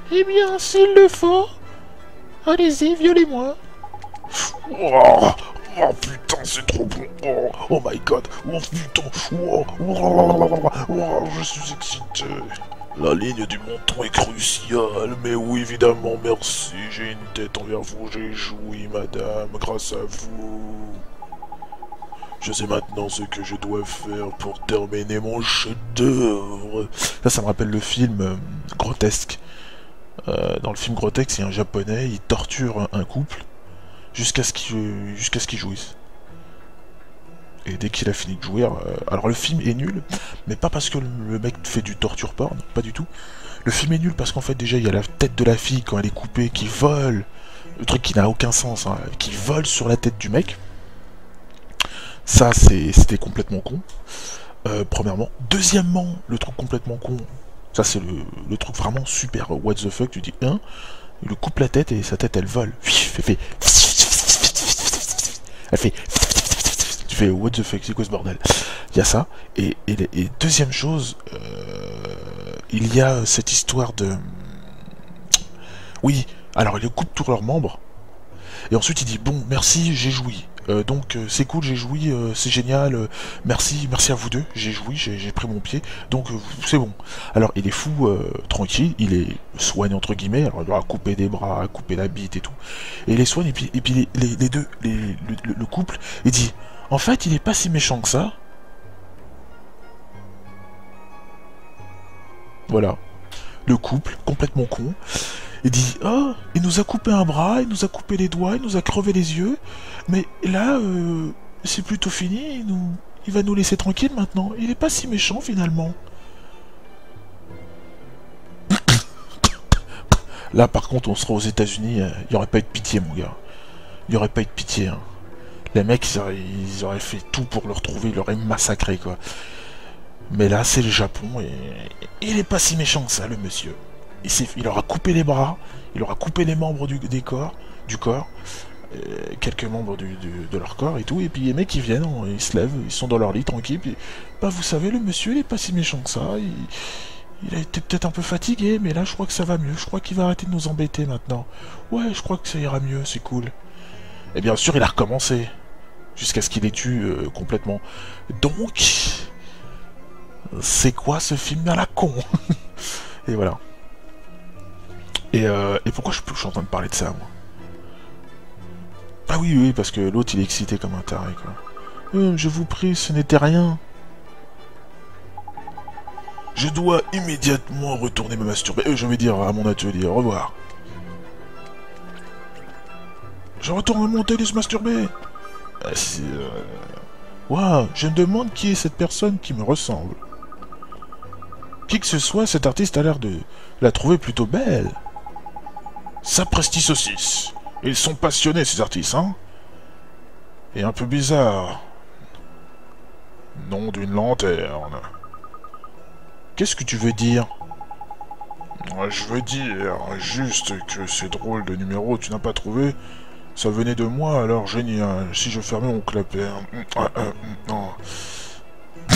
Eh bien, s'il le faut, allez-y, violez-moi. Oh, oh, putain, c'est trop bon. Oh, oh my god. Oh putain. Oh, oh, oh, je suis excité. La ligne du menton est cruciale, mais oui, évidemment, merci. J'ai une tête envers vous, j'ai joui, madame, grâce à vous. Je sais maintenant ce que je dois faire pour terminer mon chef-d'œuvre. Ça, ça me rappelle le film euh, Grotesque. Euh, dans le film Grotesque, il y a un japonais, il torture un, couple jusqu'à ce qu'ils jouissent. Et dès qu'il a fini de jouir, euh, alors le film est nul, mais pas parce que le, le mec fait du torture porn, pas du tout. Le film est nul parce qu'en fait déjà il y a la tête de la fille quand elle est coupée qui vole, le truc qui n'a aucun sens, hein, qui vole sur la tête du mec. Ça c'était complètement con. Euh, premièrement. Deuxièmement, le truc complètement con, ça c'est le, truc vraiment super what the fuck, tu dis hein, il lui coupe la tête et sa tête elle vole. Elle fait. Elle fait. Tu fais what the fuck, c'est quoi ce bordel Il y a ça. Et, et, deuxième chose, euh, il y a cette histoire de. Oui, alors il coupe tous leurs membres. Et ensuite il dit bon merci j'ai joui. Euh, donc euh, c'est cool j'ai joui, euh, c'est génial, merci, merci à vous deux, j'ai joui, j'ai pris mon pied, donc c'est bon. Alors il est fou, tranquille, il est soigné entre guillemets, alors il doit couper des bras, couper la bite et tout. Et il les soigne et puis, et puis les, deux, le- le couple, il dit en fait il est pas si méchant que ça. Voilà. Le couple, complètement con, il dit Oh, il nous a coupé un bras, il nous a coupé les doigts, il nous a crevé les yeux, mais là, euh, c'est plutôt fini, il, va nous laisser tranquille maintenant. Il est pas si méchant finalement. Là, par contre, on sera aux États-Unis, euh, il y aurait pas eu de pitié, mon gars. Il y aurait pas eu de pitié. Hein. Les mecs, ils auraient, fait tout pour le retrouver, ils l'auraient massacré, quoi. Mais là, c'est le Japon et il est pas si méchant ça, le monsieur. Il, il aura coupé les bras, il aura coupé les membres du, corps, du corps, quelques membres du- de leur corps et tout, et puis les mecs ils viennent, ils se lèvent, ils sont dans leur lit tranquille, puis bah vous savez, le monsieur il est pas si méchant que ça, il, il a été peut-être un peu fatigué, mais là je crois que ça va mieux, je crois qu'il va arrêter de nous embêter maintenant. Ouais, je crois que ça ira mieux, c'est cool. Et bien sûr, il a recommencé, jusqu'à ce qu'il les tue euh, complètement. Donc, c'est quoi ce film à la con? Et voilà. Et, euh, et pourquoi je, je suis en train de parler de ça, moi? Ah oui, oui, parce que l'autre, il est excité comme un taré, quoi. Euh, je vous prie, ce n'était rien. Je dois immédiatement retourner me masturber. Euh, je vais dire à mon atelier. Au revoir. Je retourne à mon atelier se masturber. Ah, c'est, euh... Waouh, je me demande qui est cette personne qui me ressemble. Qui que ce soit, cet artiste a l'air de la trouver plutôt belle. Sapristi saucisse. Ils sont passionnés, ces artistes, hein Et un peu bizarre. Nom d'une lanterne. Qu'est-ce que tu veux dire? Je veux dire juste que c'est drôle de numéro, tu n'as pas trouvé? Ça venait de moi, alors génial. Si je fermais mon clapet... Ah, ah, non.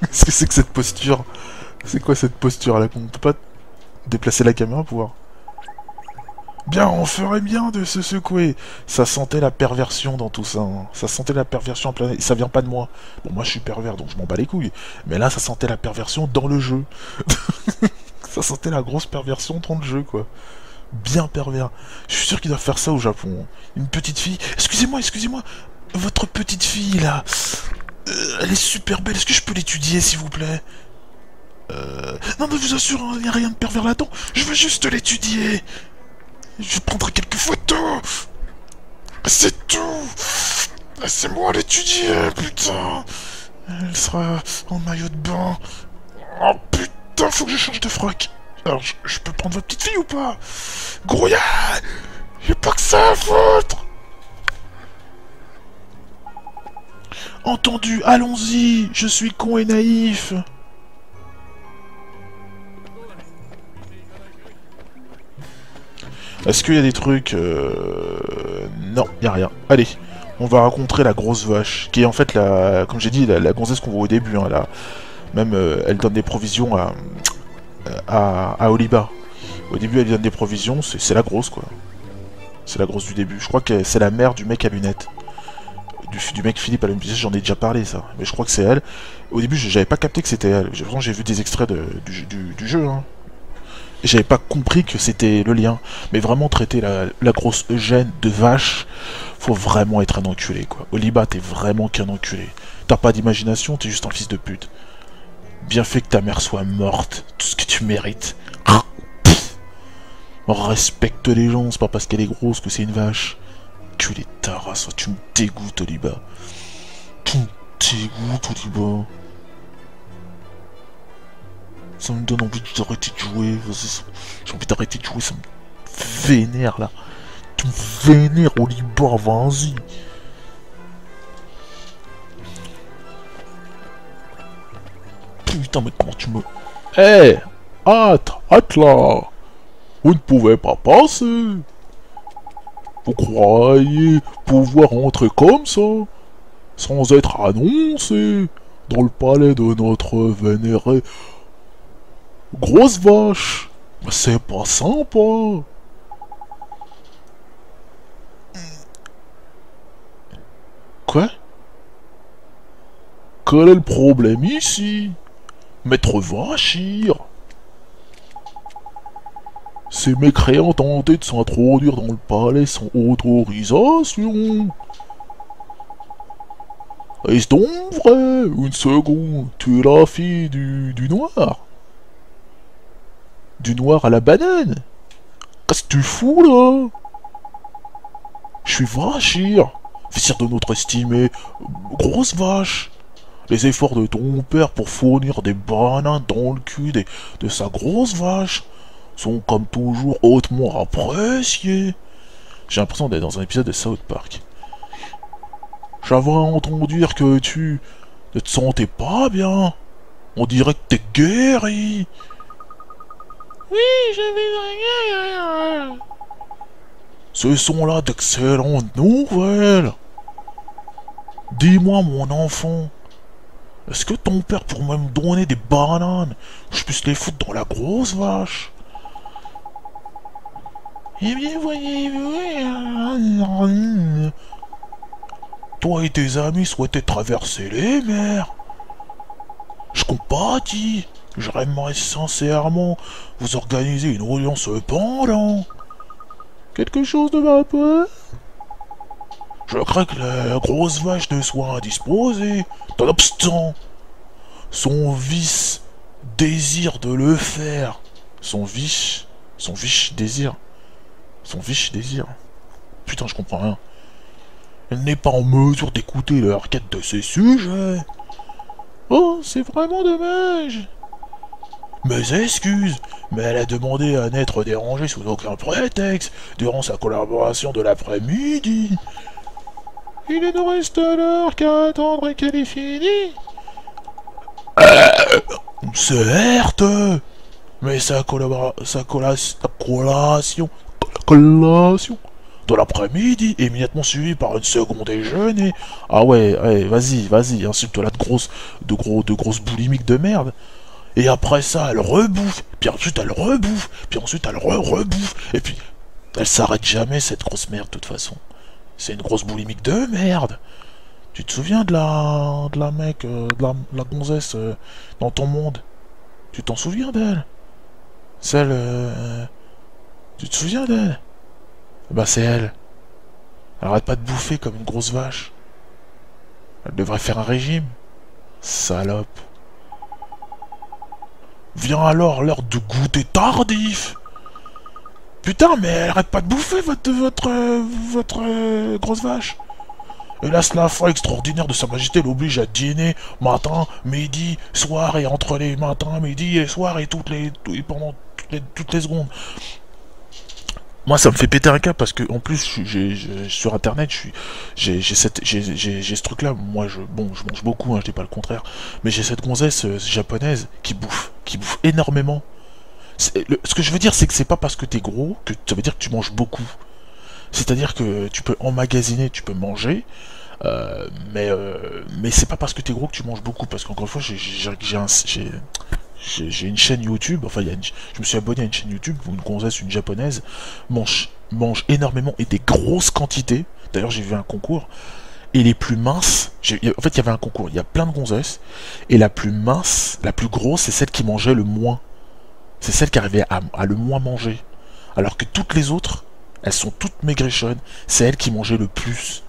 Qu'est-ce que c'est que cette posture? C'est quoi cette posture là? Qu'on peut pas déplacer la caméra pour voir? Bien, on ferait bien de se secouer. Ça sentait la perversion dans tout ça. hein. Ça sentait la perversion en plein... Ça vient pas de moi. Bon, moi je suis pervers, donc je m'en bats les couilles. Mais là, ça sentait la perversion dans le jeu. ça sentait la grosse perversion dans le jeu, quoi. Bien pervers. Je suis sûr qu'ils doivent faire ça au Japon. Une petite fille... Excusez-moi, excusez-moi. Votre petite fille, là... euh, elle est super belle. Est-ce que je peux l'étudier, s'il vous plaît? Euh... Non, mais je vous assure, il n'y a rien de pervers là-dedans. Je veux juste l'étudier. Je prendrai quelques photos. C'est tout. Laissez-moi l'étudier, putain. Elle sera en maillot de bain. Oh putain, faut que je change de froc. Alors, je, peux prendre votre petite fille ou pas? Grouillard J'ai pas que ça à Entendu, allons-y Je suis con et naïf Est-ce qu'il y a des trucs euh... Non, il y a rien. Allez, on va rencontrer la grosse vache, qui est en fait la, comme j'ai dit, la, la gonzesse qu'on voit au début. Hein. Même, euh, elle donne des provisions à, à, Oliba. Au début, elle donne des provisions. C'est la grosse, quoi. C'est la grosse du début. Je crois que c'est la mère du mec à lunettes. Du, du mec Philippe à lunettes. J'en ai déjà parlé, ça. Mais je crois que c'est elle. Au début, j'avais pas capté que c'était elle. J'ai- vu des extraits du jeu, hein. J'avais pas compris que c'était le lien. Mais vraiment traiter la, grosse Eugène de vache, faut vraiment être un enculé, quoi. Oliba, t'es vraiment qu'un enculé. T'as pas d'imagination, t'es juste un fils de pute. Bien fait que ta mère soit morte, tout ce que tu mérites. Respecte les gens, c'est pas parce qu'elle est grosse que c'est une vache. Tu les ta race, tu me dégoûtes, Oliba. Tu me dégoûtes, Oliba. Ça me donne envie d'arrêter de jouer. J'ai envie d'arrêter de jouer, ça me vénère là. Tu me vénères, Oliba, vas-y. Putain, mais comment tu me. Hé Hâte Hâte là Vous ne pouvez pas passer Vous croyez pouvoir entrer comme ça Sans être annoncé Dans le palais de notre vénéré Grosse vache. C'est pas sympa Quoi? Quel est le problème ici? Maître Vachir. Ces mécréants tentaient de s'introduire dans le palais sans autorisation. Est-ce donc vrai? Une seconde, tu es la fille du, du noir Du noir à la banane Qu'est-ce que tu fous là? Je suis Vachir Vizir de notre estimé grosse vache les efforts de ton père pour fournir des bananes dans le cul de sa grosse vache sont comme toujours hautement appréciés. J'ai l'impression d'être dans un épisode de South Park. J'avais entendu dire que tu ne te sentais pas bien. On dirait que t'es guéri. Oui, je vais Ce sont là d'excellentes nouvelles. Dis-moi, mon enfant, est-ce que ton père pourrait me donner des bananes? Je puisse les foutre dans la grosse vache Eh bien, voyez-vous... Toi et tes amis souhaitaient traverser les mers. Je compatis. J'aimerais sincèrement vous organiser une audience pendant. Quelque chose de ma part Je crains que la grosse vache ne soit indisposée. Nonobstant, son vice désir de le faire. Son viche, son viche désir. Son viche désir. Putain, je comprends rien. Elle n'est pas en mesure d'écouter la requête de ses sujets. Oh, c'est vraiment dommage. Mes excuses, mais elle a demandé à n'être dérangée sous aucun prétexte durant sa collaboration de l'après-midi. Il ne nous reste alors qu'à attendre qu'elle ait fini. Euh, certes, mais sa, collabora sa, colla collation, de l'après-midi, immédiatement suivi par une seconde déjeuner. Ah ouais, ouais vas-y, vas-y, insulte-la de grosse, de gros, de grosses boulimiques de merde. Et après ça, elle rebouffe, puis ensuite elle rebouffe, puis ensuite elle re-rebouffe, et puis elle s'arrête jamais cette grosse merde de toute façon. C'est une grosse boulimique de merde. Tu te souviens de la, de la mec, euh, de la, gonzesse euh, dans ton monde? Tu t'en souviens d'elle? Celle, euh, tu te souviens d'elle? Bah c'est elle. Elle arrête pas de bouffer comme une grosse vache. Elle devrait faire un régime. Salope. Vient alors l'heure de goûter tardif. Putain, mais elle arrête pas de bouffer votre votre euh, grosse vache. Hélas, la foi extraordinaire de Sa Majesté l'oblige à dîner matin, midi, soir et entre les matins, midi et soir et toutes les et pendant toutes les secondes. Moi, ça me fait péter un câble parce que en plus, sur internet, j'ai, ce truc-là. Moi, je, mange beaucoup, hein, je dis pas le contraire, mais j'ai cette gonzesse euh, japonaise qui bouffe, qui bouffe énormément. C'est- ce que je veux dire, c'est que c'est pas parce que t'es gros que ça veut dire que tu manges beaucoup. C'est-à-dire que tu peux emmagasiner, tu peux manger, euh, mais euh, mais c'est pas parce que t'es gros que tu manges beaucoup. Parce qu'encore une fois, j'ai j'ai j'ai un- j'ai- j'ai- j'ai une chaîne YouTube. Enfin, y a une- je me suis abonné à une chaîne YouTube où une gonzesse, une japonaise, mange mange énormément et des grosses quantités. D'ailleurs, j'ai vu un concours. Et les plus minces, en fait, il y avait un concours. Il y a plein de gonzesses. Et la plus mince, la plus grosse, c'est celle qui mangeait le moins. C'est celle qui arrivait à, le moins manger. Alors que toutes les autres, elles sont toutes maigrichonnes. C'est elle qui mangeait le plus.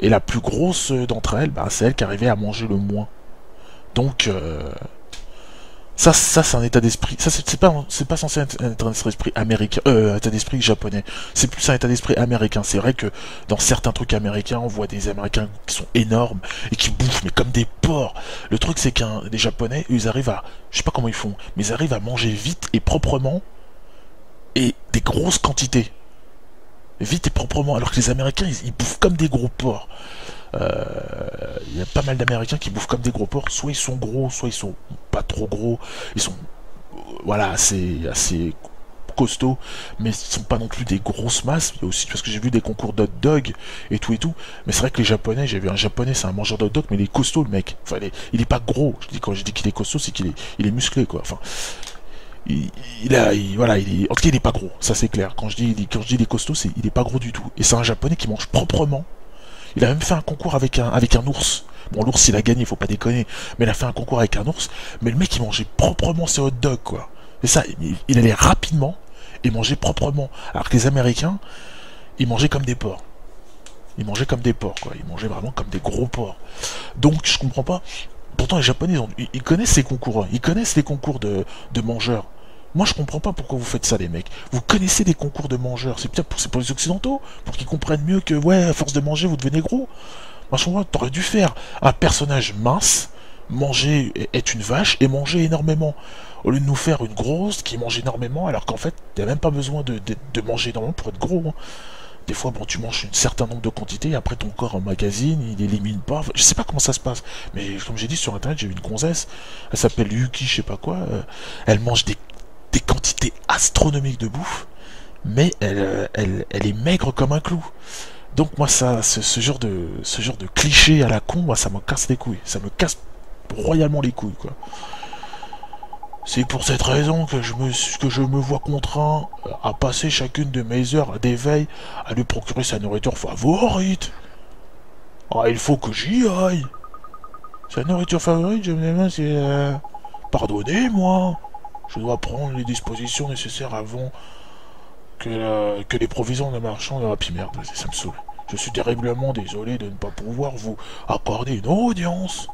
Et la plus grosse d'entre elles, bah, c'est elle qui arrivait à manger le moins. Donc, euh, ça, c'est un état d'esprit. Ça, c'est pas, c'est pas censé être un état d'esprit américain, euh, état d'esprit japonais. C'est plus un état d'esprit américain. C'est vrai que dans certains trucs américains, on voit des Américains qui sont énormes et qui bouffent, mais comme des porcs. Le truc, c'est qu'un des Japonais, ils arrivent à, je sais pas comment ils font, mais ils arrivent à manger vite et proprement et des grosses quantités. Vite et proprement. Alors que les Américains, ils, bouffent comme des gros porcs. Euh, Il y a pas mal d'Américains qui bouffent comme des gros porcs. Soit ils sont gros, soit ils sont pas trop gros. Ils sont, euh, voilà, assez, assez costauds, mais ils sont pas non plus des grosses masses. Aussi parce que j'ai vu des concours d'hot dog et tout et tout. Mais c'est vrai que les Japonais, j'ai vu un Japonais, c'est un mangeur d'hot dog, mais il est costaud le mec. Enfin, il est, il est pas gros. Je dis quand je dis qu'il est costaud, c'est qu'il est, est musclé quoi. Enfin, il, a, il- voilà, il est, en il est pas gros, ça c'est clair. Quand je dis, il quand je dis il est c'est, il est pas gros du tout. Et c'est un japonais qui mange proprement. Il a même fait un concours avec un, avec un ours. Bon, l'ours il a gagné, faut pas déconner. Mais il a fait un concours avec un ours. Mais le mec il mangeait proprement ses hot dogs, quoi. Et ça, il, allait rapidement et mangeait proprement. Alors que les Américains, ils mangeaient comme des porcs. Ils mangeaient comme des porcs, quoi. Ils mangeaient vraiment comme des gros porcs. Donc, je comprends pas. Pourtant, les Japonais, ils, connaissent ces concours. hein. Ils connaissent les concours de mangeurs. Moi, je comprends pas pourquoi vous faites ça, les mecs. Vous connaissez des concours de mangeurs. C'est peut-être pour, les Occidentaux, pour qu'ils comprennent mieux que, ouais, à force de manger, vous devenez gros. Moi, je comprends, t'aurais dû faire un personnage mince, manger, être une vache et manger énormément. Au lieu de nous faire une grosse qui mange énormément, alors qu'en fait, t'as même pas besoin de, manger énormément pour être gros. hein. Des fois, bon, tu manges un certain nombre de quantités, et après ton corps en magazine, il élimine pas. Je sais pas comment ça se passe, mais comme j'ai dit sur internet, j'ai vu une gonzesse, elle s'appelle Yuki, je sais pas quoi, euh, elle mange des, des quantités astronomiques de bouffe, mais elle, euh, elle, est maigre comme un clou. Donc moi, ça, ce, genre de, ce genre de cliché à la con, moi, ça me casse les couilles, ça me casse royalement les couilles, quoi. C'est pour cette raison que je me, que je me vois contraint à passer chacune de mes heures d'éveil à lui procurer sa nourriture favorite. Ah, il faut que j'y aille. Sa nourriture favorite, je me demande si... euh, Pardonnez-moi. Je dois prendre les dispositions nécessaires avant que, les provisions de marchand de la Puis merde, ça me saoule. Je suis terriblement désolé de ne pas pouvoir vous accorder une audience.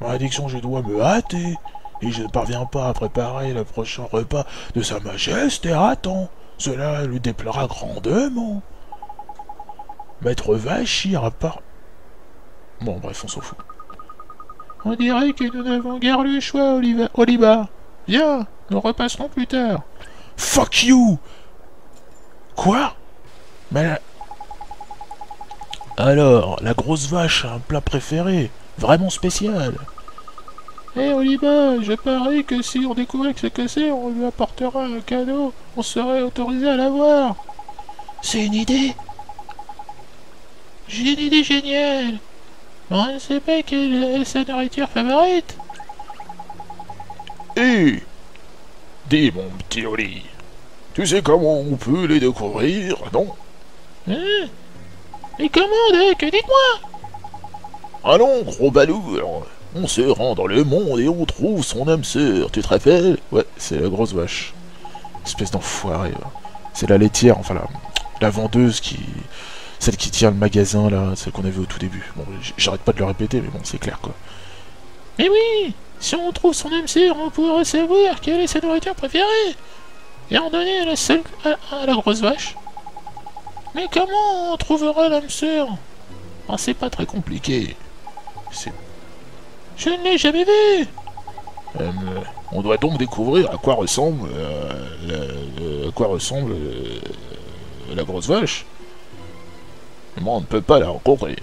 Malédiction, je dois me hâter et je ne parviens pas à préparer le prochain repas de Sa Majesté Raton. Cela lui déplaira grandement. Maître Vache ira par... Bon, bref, on s'en fout. On dirait que nous n'avons guère le choix, Oliva. Oliba. Viens, nous repasserons plus tard. Fuck you Quoi? Mais la- Alors, la grosse vache a un plat préféré, vraiment spécial. Eh Oliba, je parie que si on découvrait ce que c'est, on lui apportera un cadeau, on serait autorisé à l'avoir. C'est une idée? J'ai une idée géniale On ne sait pas quelle est sa nourriture favorite. Dis, mon petit Oli, tu sais comment on peut les découvrir, non? Hein? Et comment donc Dites-moi? Allons, gros balou, alors, on se rend dans le monde et on trouve son âme sœur, tu te rappelles? Ouais, c'est la grosse vache. Espèce d'enfoiré. C'est la laitière, enfin la, la vendeuse qui. Celle qui tient le magasin là, celle qu'on avait au tout début. Bon, j'arrête pas de le répéter, mais bon, c'est clair quoi. Mais oui Si on trouve son âme on pourra savoir quelle est sa nourriture préférée Et en donner à la seule. à, la grosse vache. Mais comment on trouvera l'âme sœur? Ah, c'est pas très compliqué. Je ne l'ai jamais vu Euh, On doit donc découvrir à quoi ressemble, euh, la- la- à quoi ressemble euh, la grosse vache. Moi, on ne peut pas la rencontrer.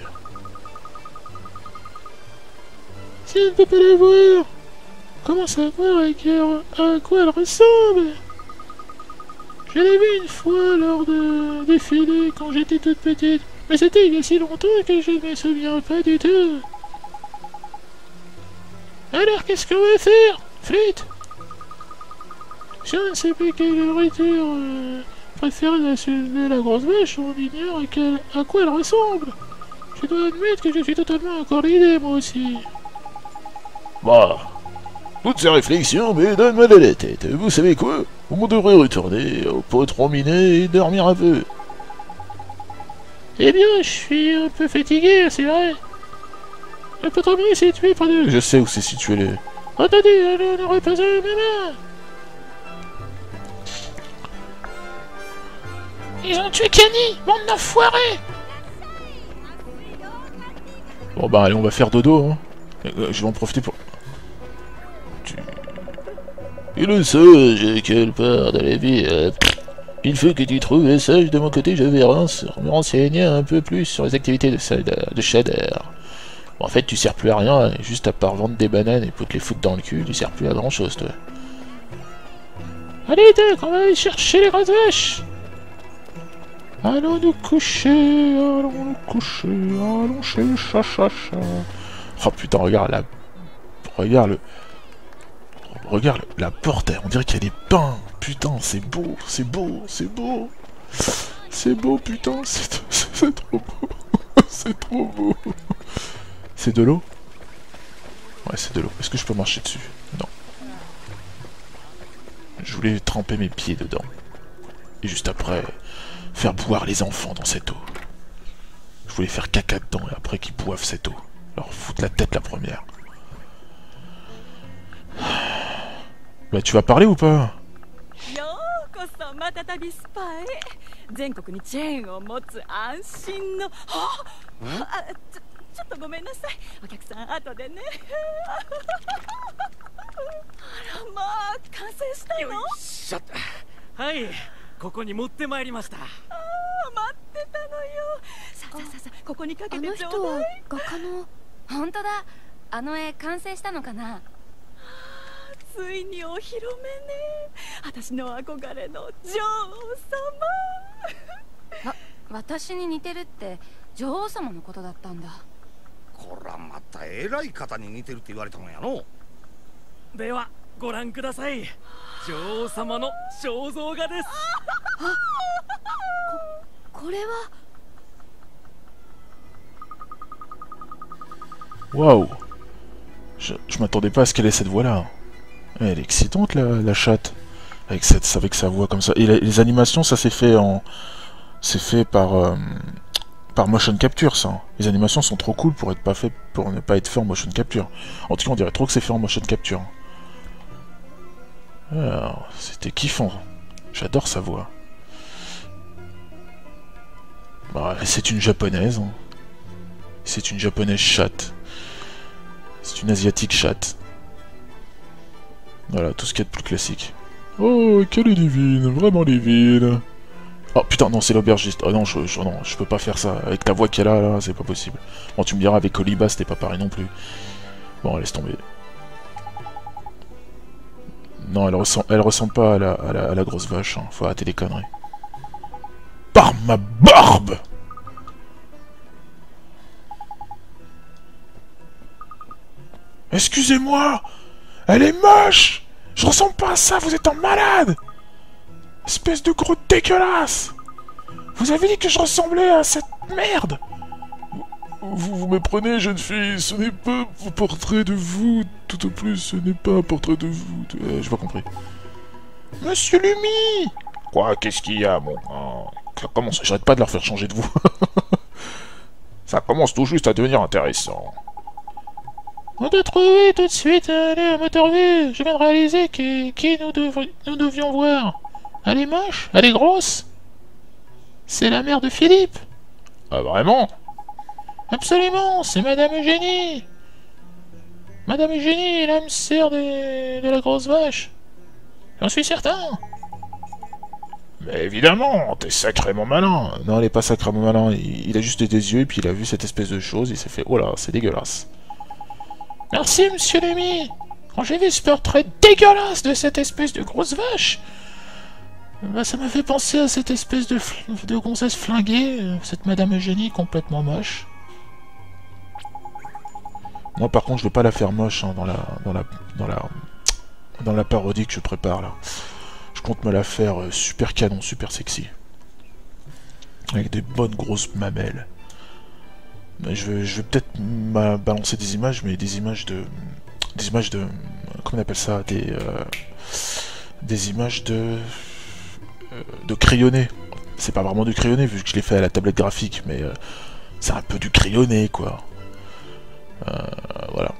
Si elle ne peut pas la voir, comment savoir à, quoi elle ressemble? Je l'ai vue une fois lors de défilé quand j'étais toute petite, mais c'était il y a si longtemps que je ne me souviens pas du tout. Alors qu'est-ce qu'on va faire, Flûte Je ne sais plus quelle nourriture euh, préférée de, la grosse vache, on ignore à, à quoi elle ressemble. Je dois admettre que je suis totalement encore l'idée, moi aussi. Bah, toutes ces réflexions me donnent mal à la tête. Vous savez quoi? On devrait retourner au pot trop miné et dormir un peu. Eh bien, je suis un peu fatigué, c'est vrai. Le patron est situé près de... Je sais où c'est situé les... Attendez, aurait pas un maman Ils ont tué Kenny, bande d'enfoirés Bon bah allez, on va faire dodo, hein. Euh, Je vais en profiter pour... Et le sage, quelle part de la vie euh, Il faut que tu trouves le sage de mon côté, je vais me renseigner un peu plus sur les activités de, Shader- en fait, tu sers plus à rien, juste à part vendre des bananes et pour te les foutre dans le cul, tu sers plus à grand chose, toi. Allez, Doc, on va aller chercher les grosses Allons nous coucher, allons nous coucher, allons chez le chachacha. Oh putain, regarde la... Regarde le... Regarde la porte, on dirait qu'il y a des pains. Putain, c'est beau, c'est beau, c'est beau. C'est beau, putain, c'est c'est trop beau. c'est trop beau. C'est de l'eau? Ouais, c'est de l'eau. Est-ce que je peux marcher dessus? Non. Je voulais tremper mes pieds dedans. Et juste après, faire boire les enfants dans cette eau. Je voulais faire caca dedans et après qu'ils boivent cette eau. Leur foutre la tête la première. Bah tu vas parler ou pas? またたびスパへ全国にチェーンを持つ安心のあちょちょっとごめんなさいお客さん後でねあらまあ完成したのよいしょっとはいここに持ってまいりましたああ待ってたのよさあさあさあここにかけてちょの人は画家の本当だ。あの絵完成したのかな？ついにお披露目ね。私の憧れの女王様。私に似てるって女王様のことだったんだ。こらまたえらい方に似てるって言われたもんやの。ではご覧ください。女王様の肖像画です。これは Waouh Je, je m'attendais pas à ce qu'elle ait cette voix-là. Elle est excitante, la, chatte. Avec, cette, avec sa voix comme ça. Et les animations, ça s'est fait en... C'est fait par... euh, par motion capture, ça. Les animations sont trop cool pour, être pas pour ne pas être fait en motion capture. En tout cas, on dirait trop que c'est fait en motion capture. Alors, c'était kiffant. J'adore sa voix. Bah, c'est une japonaise. hein. C'est une japonaise chatte. C'est une asiatique chatte. Voilà, tout ce qu'il y a de plus classique. Oh, qu'elle est divine, vraiment divine. Oh putain, non, c'est l'aubergiste. Oh non je, je- non, je peux pas faire ça. Avec ta voix qu'elle a là, c'est pas possible. Bon, tu me diras, avec Oliba, c'était pas pareil non plus. Bon, laisse tomber. Non, elle ressemble, elle ressemble pas à la, à la, à la grosse vache. hein. Faut arrêter les conneries. Par ma barbe Excusez-moi. Elle est moche. Je ressemble pas à ça, vous êtes un malade. Espèce de gros dégueulasse. Vous avez dit que je ressemblais à cette merde. Vous, vous méprenez, jeune fille, ce n'est pas un portrait de vous, tout au plus, ce n'est pas un portrait de vous. Euh, J'ai pas compris. Monsieur Lumi. Quoi, qu'est-ce qu'il y a, mon Ça commence, j'arrête pas de leur faire changer de vous. Ça commence tout juste à devenir intéressant. On doit trouver tout de suite euh, le moteur vue. Je viens de réaliser que, qui nous, devri- nous devions voir. Elle est moche, elle est grosse. C'est la mère de Philippe. Ah vraiment? Absolument, c'est Madame Eugénie. Madame Eugénie est l'âme sœur de, de la grosse vache. J'en suis certain. Mais évidemment, t'es sacrément malin. Non, il est pas sacrément malin. Il, il a juste des yeux et puis il a vu cette espèce de chose. Il s'est fait, oh là, c'est dégueulasse. Merci, monsieur Lémy. Quand j'ai vu ce portrait dégueulasse de cette espèce de grosse vache, bah, ça m'a fait penser à cette espèce de, de gonzesse flinguée, euh, cette Madame Eugénie complètement moche. Moi, par contre, je veux pas la faire moche hein, dans la dans la dans la dans la parodie que je prépare là. Je compte me la faire euh, super canon, super sexy, avec des bonnes grosses mamelles. Je vais, vais peut-être balancer des images, mais des images de des images de comment on appelle ça, des euh, des images de euh, de crayonné. C'est pas vraiment du crayonné vu que je l'ai fait à la tablette graphique, mais euh, c'est un peu du crayonné quoi. Euh, voilà.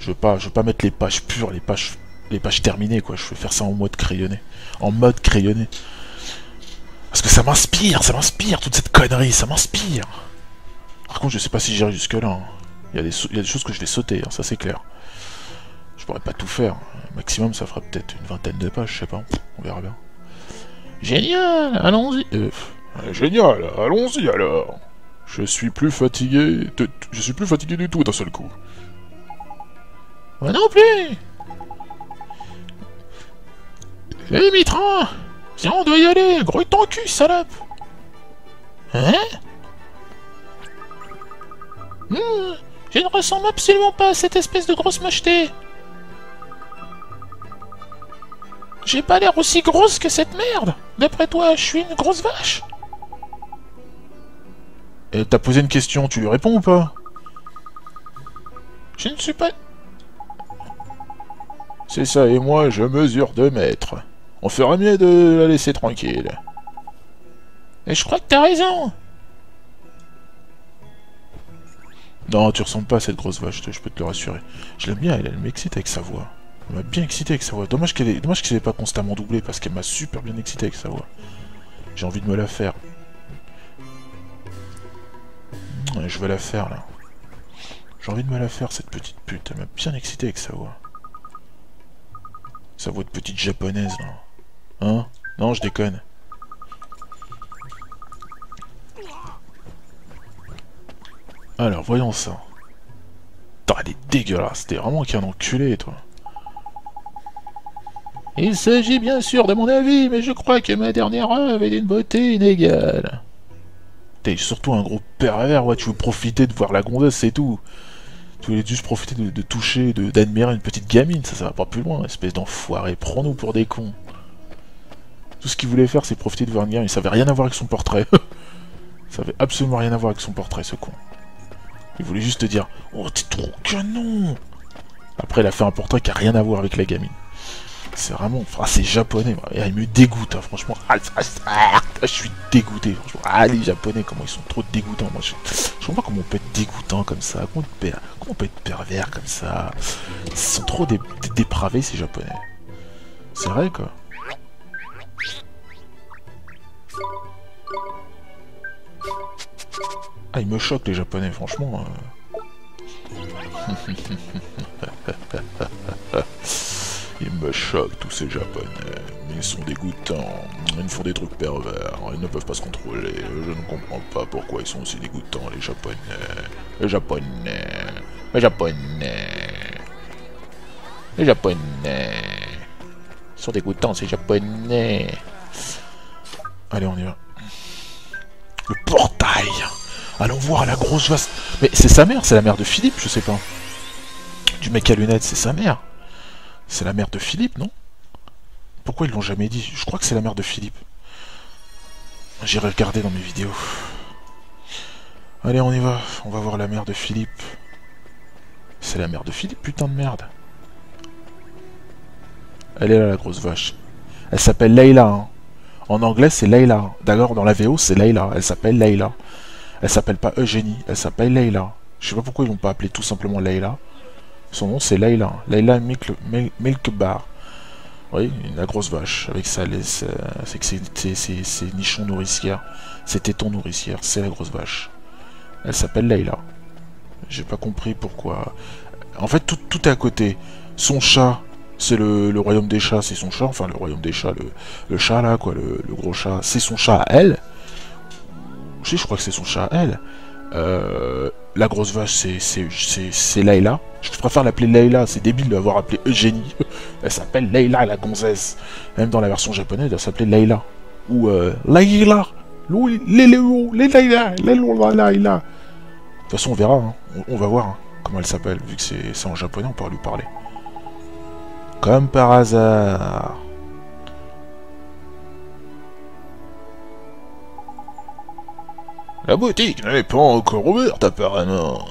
Je veux pas, je veux pas mettre les pages pures, les pages, les pages terminées, quoi. Je veux faire ça en mode crayonné, en mode crayonné. Parce que ça m'inspire, ça m'inspire toute cette connerie, ça m'inspire. Par contre, je sais pas si j'irai jusque là. Il il y a des choses que je vais sauter, hein, ça c'est clair. Je pourrais pas tout faire. Maximum, ça fera peut-être une vingtaine de pages, je sais pas. On verra bien. Génial, allons-y. Euh, génial, allons-y alors. Je suis plus fatigué. Je suis plus fatigué du tout d'un seul coup. Moi non plus Hé Mitran Viens, on doit y aller Grouille ton cul, salope Hein? Hmm, Je ne ressemble absolument pas à cette espèce de grosse mocheté J'ai pas l'air aussi grosse que cette merde D'après toi, je suis une grosse vache Et t'as posé une question, tu lui réponds ou pas? Je ne suis pas... C'est ça, et moi, je mesure 2 mètres. On ferait mieux de la laisser tranquille. Et je crois que t'as raison. Non, tu ressembles pas à cette grosse vache, je peux te le rassurer. Je l'aime bien, elle, m'excite avec sa voix. Elle m'a bien excité avec sa voix. Dommage qu'elle est... Dommage n'est pas constamment doublée, parce qu'elle m'a super bien excité avec sa voix. J'ai envie de me la faire. Je vais la faire, là. J'ai envie de me la faire, cette petite pute. Elle m'a bien excité avec sa voix. Sa voix de petite japonaise, là. Hein? Non, je déconne. Alors, voyons ça. Putain, elle est dégueulasse. T'es vraiment qu'un enculé, toi. Il s'agit bien sûr de mon avis, mais je crois que ma dernière œuvre est d'une beauté inégale. T'es surtout un gros pervers, ouais, tu veux profiter de voir la gonzesse, c'est tout. Tu voulais juste profiter de, de toucher, d'admirer une petite gamine, ça, ça va pas plus loin, espèce d'enfoiré, prends-nous pour des cons. Tout ce qu'il voulait faire, c'est profiter de voir une gamine, ça avait rien à voir avec son portrait. ça avait absolument rien à voir avec son portrait, ce con. Il voulait juste te dire, oh, t'es trop canon Après, il a fait un portrait qui a rien à voir avec la gamine. C'est vraiment, enfin, c'est japonais, il me dégoûte, hein, franchement. Ah, ah, ah, je suis dégoûté, franchement. Ah, les japonais, comment ils sont trop dégoûtants. Moi, je, je comprends pas comment on peut être dégoûtant comme ça. Comment on peut, comment on peut être pervers comme ça. Ils sont trop dé- dé- dépravés, ces japonais. C'est vrai, quoi. Ah, ils me choquent, les japonais, franchement. euh. ils me choquent, tous ces japonais. Ils sont dégoûtants. Ils font des trucs pervers. Ils ne peuvent pas se contrôler. Je ne comprends pas pourquoi ils sont aussi dégoûtants, les japonais. Les japonais. Les japonais. Les japonais. Ils sont dégoûtants, ces japonais. Allez, on y va. Allons voir la grosse vaste... Mais c'est sa mère, c'est la mère de Philippe, je sais pas. Du mec à lunettes, c'est sa mère. C'est la mère de Philippe, non? Pourquoi ils l'ont jamais dit? Je crois que c'est la mère de Philippe. J'irai regarder dans mes vidéos. Allez, on y va. On va voir la mère de Philippe. C'est la mère de Philippe, putain de merde. Elle est là, la grosse vache. Elle s'appelle Layla. hein. En anglais, c'est Layla. D'ailleurs, dans la VO, c'est Layla. Elle s'appelle Layla. Elle s'appelle pas Eugénie. Elle s'appelle Layla. Je sais pas pourquoi ils l'ont pas appelée tout simplement Layla. Son nom, c'est Layla. Layla Milk, Mil- Milk Bar. Oui, la grosse vache. Avec sa laisse. euh, c'est- c'est nichons nourricières. C'est tétons nourricières. C'est la grosse vache. Elle s'appelle Layla. J'ai pas compris pourquoi. En fait, tout, tout est à côté. Son chat, c'est le, le royaume des chats, c'est son chat. Enfin, le royaume des chats, le, le chat là, quoi, le, le gros chat, c'est son chat à elle. Je crois que c'est son chat elle. Euh, la grosse vache, c'est Layla. Je préfère l'appeler Layla. C'est débile d'avoir appelé Eugénie. Elle s'appelle Layla la gonzesse. Même dans la version japonaise, elle s'appelait Layla ou euh, Layla. Layla. De toute façon, on verra. hein. On, va voir hein, comment elle s'appelle. Vu que c'est en japonais, on pourra lui parler. Comme par hasard. La boutique n'est pas encore ouverte apparemment.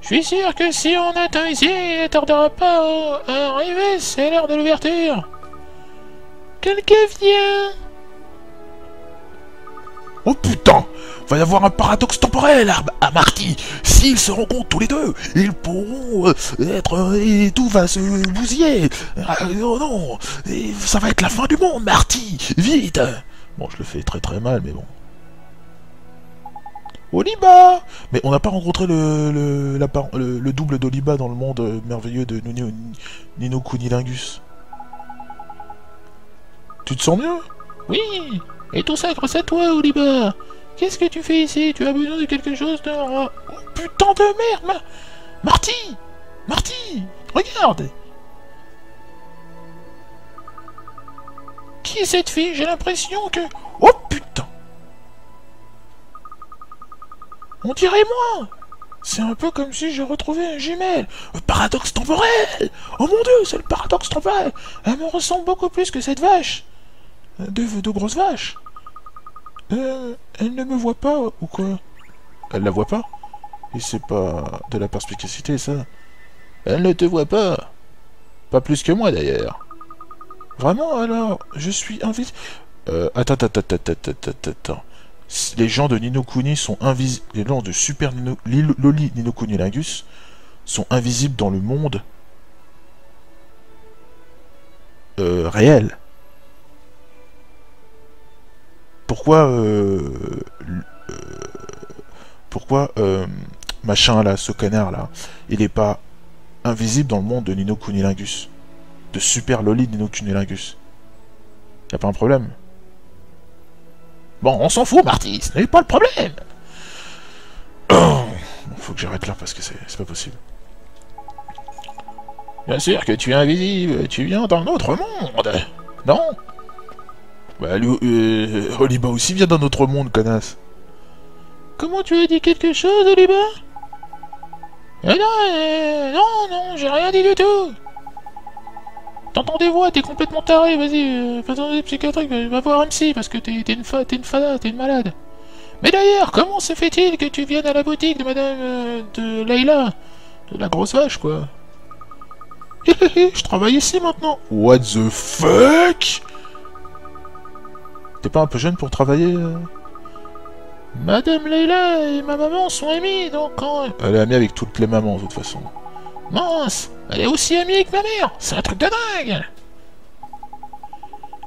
Je suis sûr que si on attend ici, elle tardera pas à arriver, c'est l'heure de l'ouverture. Quelqu'un vient Oh putain Va y avoir un paradoxe temporel à, à Marty S'ils se rencontrent tous les deux, ils pourront euh, être... euh, et tout va se bousiller Ah, Oh non Et Ça va être la fin du monde, Marty Vite Bon, je le fais très très mal, mais bon. Oliba. Mais on n'a pas rencontré le, double d'Oliba dans le monde euh, merveilleux de Nino, Nino Kunilingus. Tu te sens mieux Oui. Et tout ça grâce à toi, Oliba. Qu'est-ce que tu fais ici? Tu as besoin de quelque chose de... Oh, putain de merde Ma... Marty! Marty! Regarde! Qui est cette fille? J'ai l'impression que... Oh putain On dirait moi. C'est un peu comme si je retrouvais un jumelle paradoxe temporel. Oh mon dieu, c'est le paradoxe temporel. Elle me ressemble beaucoup plus que cette vache. Euh, De, de grosses vaches. Euh... Elle ne me voit pas, ou quoi? Elle la voit pas? Et c'est pas de la perspicacité, ça. Elle ne te voit pas. Pas plus que moi, d'ailleurs. Vraiment, alors Je suis invisible. Euh... Attends, attends, attends, attends, attends, attends les gens de Nino Kuni sont invisibles. Les gens de Super Nino... Loli Nino Kunilingus sont invisibles dans le monde euh, réel. Pourquoi euh, euh, pourquoi machin là, ce canard là, il est pas invisible dans le monde de Nino Kunilingus, de Super Loli Nino Kunilingus. Y a pas un problème Bon, on s'en fout, Marty, ce n'est pas le problème. Bon, faut que j'arrête là parce que c'est pas possible. Bien sûr que tu es invisible, tu viens d'un autre monde, non? Bah, lui, euh, Oliba aussi vient d'un autre monde, connasse. Comment tu as dit quelque chose, Oliba? Eh non, euh, non, non, j'ai rien dit du tout. T'entends des voix, t'es complètement taré, vas-y, euh, pas des psychiatriques, va va voir psy, parce que t'es une, fa une fada, t'es une malade. Mais d'ailleurs, comment se fait-il que tu viennes à la boutique de madame euh, de Leila De la grosse vache, quoi. Hé je travaille ici maintenant. What the fuck? T'es pas un peu jeune pour travailler euh? Madame Leila et ma maman sont amies, donc quand... Elle est amie avec toutes les mamans, de toute façon. Mince Elle est aussi amie avec ma mère C'est un truc de dingue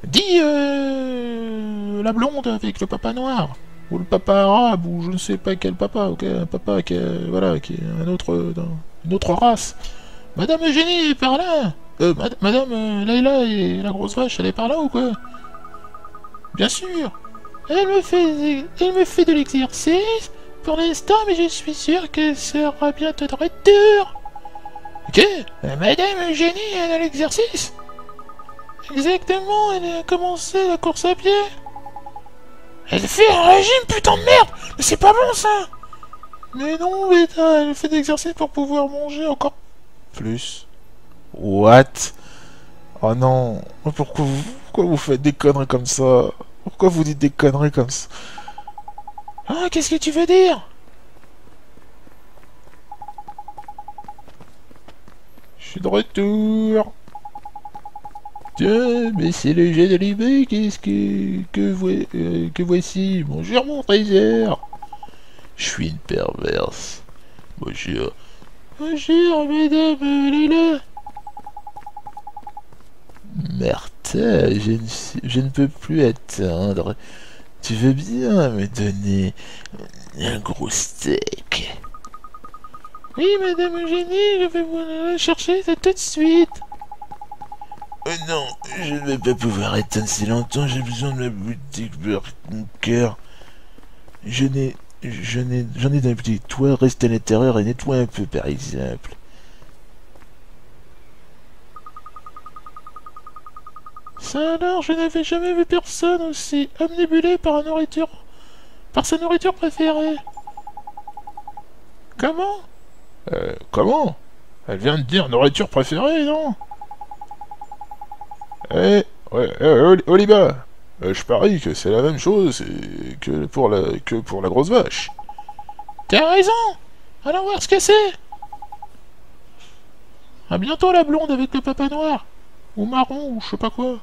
Dis euh, la blonde avec le papa noir. Ou le papa arabe, ou je ne sais pas quel papa, ok, un papa qui est, voilà, qui est un autre, une autre race. Madame Eugénie est par là. Euh, mad- Madame euh, Leïla et la grosse vache, elle est par là ou quoi? Bien sûr. Elle me fait, elle me fait de l'exercice pour l'instant, mais je suis sûr qu'elle sera bientôt de retour. Euh, Madame Eugénie, elle a l'exercice. Exactement, elle a commencé la course à pied. Elle fait un régime, putain de merde. Mais c'est pas bon ça. Mais non, Beta, elle fait de l'exercice pour pouvoir manger encore plus. What? Oh non, pourquoi vous, pourquoi vous faites des conneries comme ça? Pourquoi vous dites des conneries comme ça? Ah, qu'est-ce que tu veux dire? Suis de retour. Tiens, mais c'est le jeu de l'IB, qu'est-ce que, que, voi- euh, que voici? Bonjour mon trésor Je suis une perverse. Bonjour. Bonjour madame euh, Leila Martha, je ne, je ne peux plus attendre. Tu veux bien me donner un gros steak? Oui, madame Eugénie, je vais vous la chercher ça tout de suite. Oh non, je ne vais pas pouvoir attendre si longtemps, j'ai besoin de ma boutique pour mon cœur. Je n'ai... Je n'ai... J'en ai d'un petit toit, reste à l'intérieur et nettoie un peu par exemple. Ça alors, je n'avais jamais vu personne aussi omnibulé par la nourriture... par sa nourriture préférée. Comment? Euh, comment? Elle vient de dire nourriture préférée, non? Eh, ouais, Oli- Oliba, euh, je parie que c'est la même chose euh, que pour la, que pour la grosse vache. T'as raison Allons voir ce que c'est À bientôt la blonde avec le papa noir Ou marron, ou je sais pas quoi.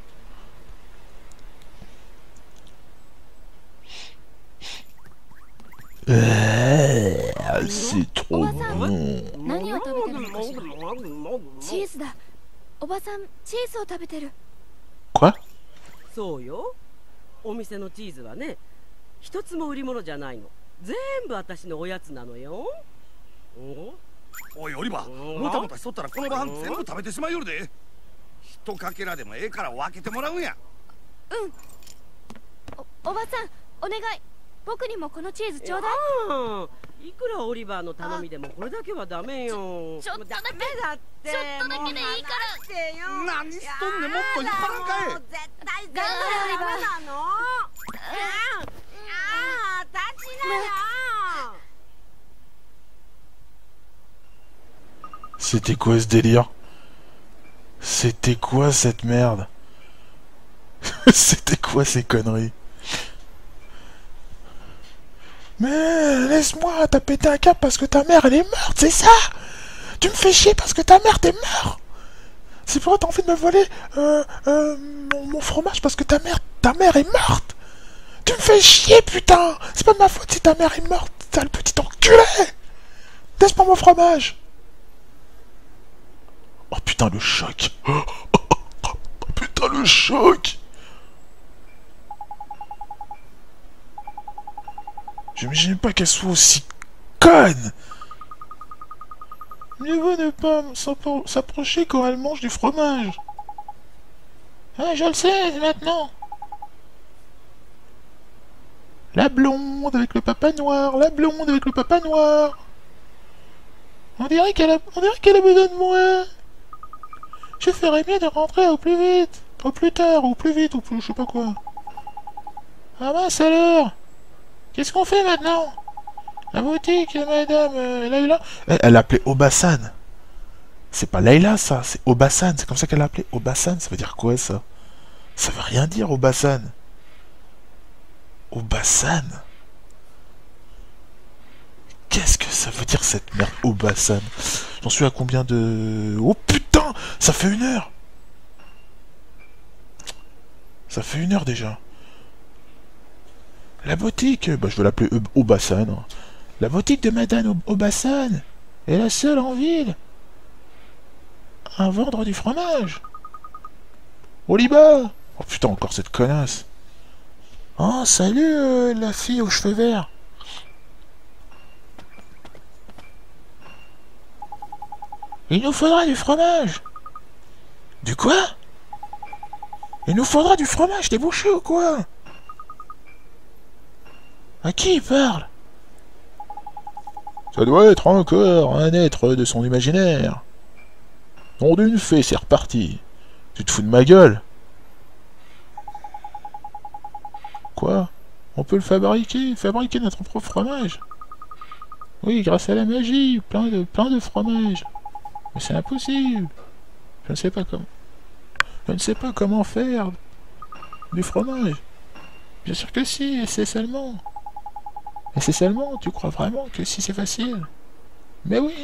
Ah, c'est trop bon. 何を食べてるのかしら。チーズだ。おばさんチーズを食べてる。Quoi そうよ。お店のチーズはね一つも売り物じゃないの。全部私のおやつなのよ。おおいオリバー。もたもたしとったらこの晩全部食べてしまいよるで。一かけらでもええから分けてもらうんや。おおばさんお願い僕にもこのチーズちょうだい。いくらオリバーの頼みでもこれだけはダメよ。ちょちょっとだけ。だって。ちょっとだけでいいから。何しとんねんもっと引っ張らんかい絶対全部頑張れダメなの。あああ立ちなよ。C'était quoi ce délire C'était quoi cette merde C'était quoi ces conneries Mais laisse-moi, t'as pété un câble parce que ta mère elle est morte, c'est ça? Tu me fais chier parce que ta mère t'es morte C'est pourquoi t'as envie de me voler euh, euh, mon, fromage parce que ta mère, ta mère est morte. Tu me fais chier putain. C'est pas ma faute si ta mère est morte, sale petit enculé Laisse-moi mon fromage. Oh putain le choc. Oh putain le choc Je m'imagine pas qu'elle soit aussi conne Mieux vaut ne pas s'appro- s'approcher quand elle mange du fromage. Ah, je le sais maintenant. La blonde avec le papa noir, la blonde avec le papa noir. On dirait qu'elle a, on dirait qu'elle a besoin de moi. Je ferais mieux de rentrer au plus vite, au plus tard, ou plus vite, ou plus, je sais pas quoi. Ah mince alors Qu'est-ce qu'on fait maintenant? La boutique, madame euh, Elle, l'appelait Obasan. C'est pas Leïla ça, c'est Obasan, c'est comme ça qu'elle l'appelait Obasan, ça veut dire quoi ça? Ça veut rien dire Obasan. Obasan? Qu'est-ce que ça veut dire cette merde Obasan? J'en suis à combien de... Oh putain! Ça fait une heure! Ça fait une heure déjà. La boutique, bah je vais l'appeler Obasan. hein. La boutique de Madame Obasan est la seule en ville à vendre du fromage. Oliba Oh putain, encore cette connasse. Oh, salut euh, la fille aux cheveux verts. Il nous faudra du fromage. Du quoi? Il nous faudra du fromage, t'es bouché ou quoi? À qui il parle? Ça doit être encore un être de son imaginaire. Nom d'une fée, c'est reparti. Tu te fous de ma gueule Quoi? On peut le fabriquer, fabriquer notre propre fromage? Oui, grâce à la magie, plein de, plein de fromage. Mais c'est impossible. Je ne sais pas comment. Je ne sais pas comment faire du fromage. Bien sûr que si, c'est seulement. Et c'est seulement, tu crois vraiment que si c'est facile? Mais oui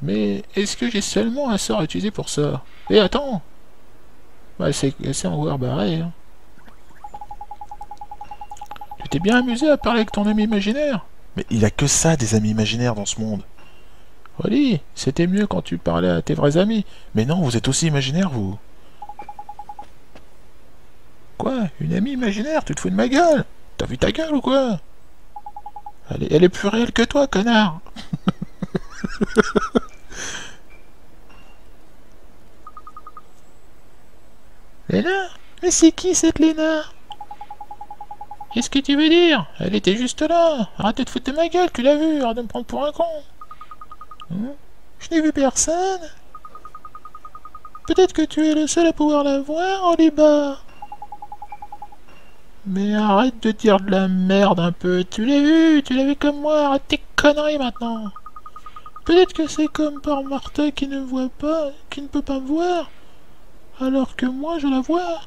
Mais est-ce que j'ai seulement un sort à utiliser pour ça? Et attends Bah c'est en voir barré. Hein. Tu t'es bien amusé à parler avec ton ami imaginaire? Mais il a que ça des amis imaginaires dans ce monde. Oli, c'était mieux quand tu parlais à tes vrais amis. Mais non, vous êtes aussi imaginaire, vous. Quoi Une amie imaginaire Tu te fous de ma gueule. T'as vu ta gueule ou quoi? Elle est, elle est plus réelle que toi, connard. Léna? Mais c'est qui cette Léna? Qu'est-ce que tu veux dire? Elle était juste là. Arrête de te foutre de ma gueule, tu l'as vu Arrête de me prendre pour un con. Hein? Je n'ai vu personne. Peut-être que tu es le seul à pouvoir la voir, Oliba Mais arrête de dire de la merde un peu Tu l'as vu Tu l'as vu comme moi Arrête tes conneries maintenant Peut-être que c'est comme par Martha qui ne voit pas, qui ne peut pas me voir alors que moi je la vois.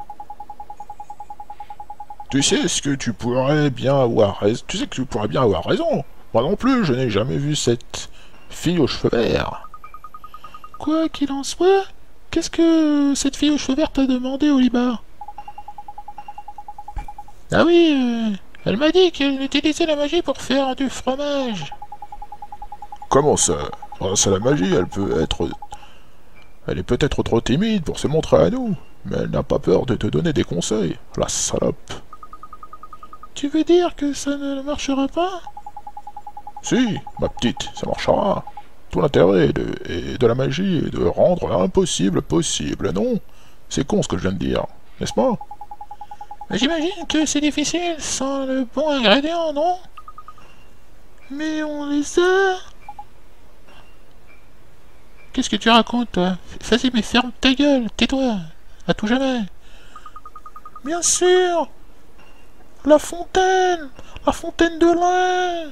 Tu sais ce que tu pourrais bien avoir raison. Tu sais que tu pourrais bien avoir raison. Moi non plus, je n'ai jamais vu cette fille aux cheveux verts. Quoi qu'il en soit, qu'est-ce que cette fille aux cheveux verts t'a demandé, Oliba? Ah oui, euh, elle m'a dit qu'elle utilisait la magie pour faire du fromage. Comment ça? C'est la magie, elle peut être elle est peut-être trop timide pour se montrer à nous, mais elle n'a pas peur de te donner des conseils, la salope. Tu veux dire que ça ne marchera pas? Si, ma petite, ça marchera. Tout l'intérêt de, de la magie est de rendre l'impossible possible, non? C'est con ce que je viens de dire, n'est-ce pas? J'imagine que c'est difficile sans le bon ingrédient, non? Mais on les a Qu'est-ce que tu racontes, toi Vas-y, mais ferme ta gueule, tais-toi, à tout jamais. Bien sûr. La fontaine. La fontaine de lin.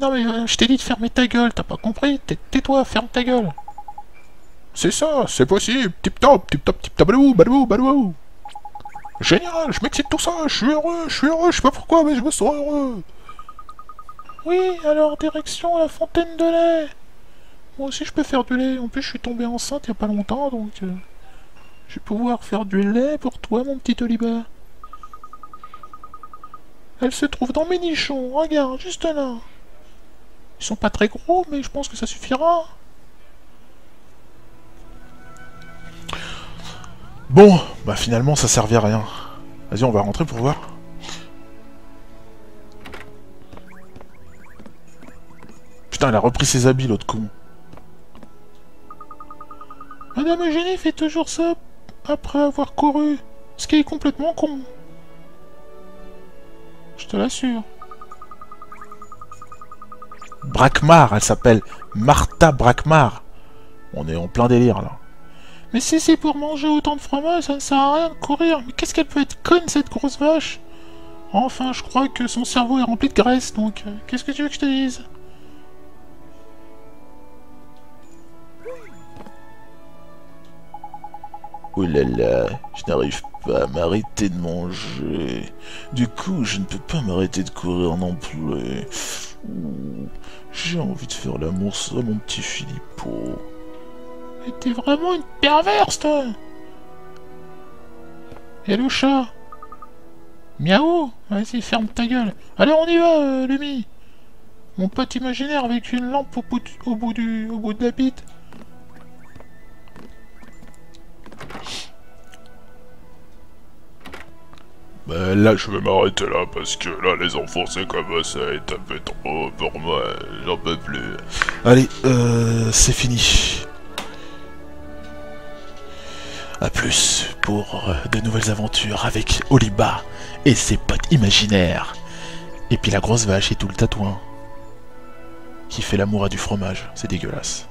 Non mais euh, je t'ai dit de fermer ta gueule, t'as pas compris? Tais-toi, ferme ta gueule C'est ça, c'est possible Tip top, tip top, tip top, balou, balou, balou Génial, je m'excite tout ça, je suis heureux, je suis heureux, je sais pas pourquoi, mais je me sens heureux oui, alors direction la fontaine de lait. Moi aussi je peux faire du lait. En plus je suis tombé enceinte il y a pas longtemps donc euh, je vais pouvoir faire du lait pour toi mon petit Oliba. Elle se trouve dans mes nichons. Regarde, juste là. Ils sont pas très gros mais je pense que ça suffira. Bon, bah finalement ça servait à rien. Vas-y, on va rentrer pour voir. Putain, elle a repris ses habits, l'autre con. Madame Eugénie fait toujours ça après avoir couru, ce qui est complètement con. Je te l'assure. Brakmar, elle s'appelle Martha Brakmar. On est en plein délire là. Mais si c'est pour manger autant de fromage, ça ne sert à rien de courir. Mais qu'est-ce qu'elle peut être conne cette grosse vache? Enfin, je crois que son cerveau est rempli de graisse, donc euh, qu'est-ce que tu veux que je te dise? Oh là là, je n'arrive pas à m'arrêter de manger. Du coup, je ne peux pas m'arrêter de courir non plus. J'ai envie de faire l'amour ça, mon petit Philippot. T'es vraiment une perverse, toi Et le chat? Miaou Vas-y, ferme ta gueule. Allez, on y va, euh, Lumi Mon pote imaginaire avec une lampe au bout, de, du, au bout de la bite. Bah là, je vais m'arrêter là, parce que là, les enfants, c'est comme ça est un peu trop pour moi. J'en peux plus. Allez, euh, c'est fini. A plus pour euh, de nouvelles aventures avec Oliba et ses potes imaginaires. Et puis la grosse vache et tout le tatouin. Qui fait l'amour à du fromage. C'est dégueulasse.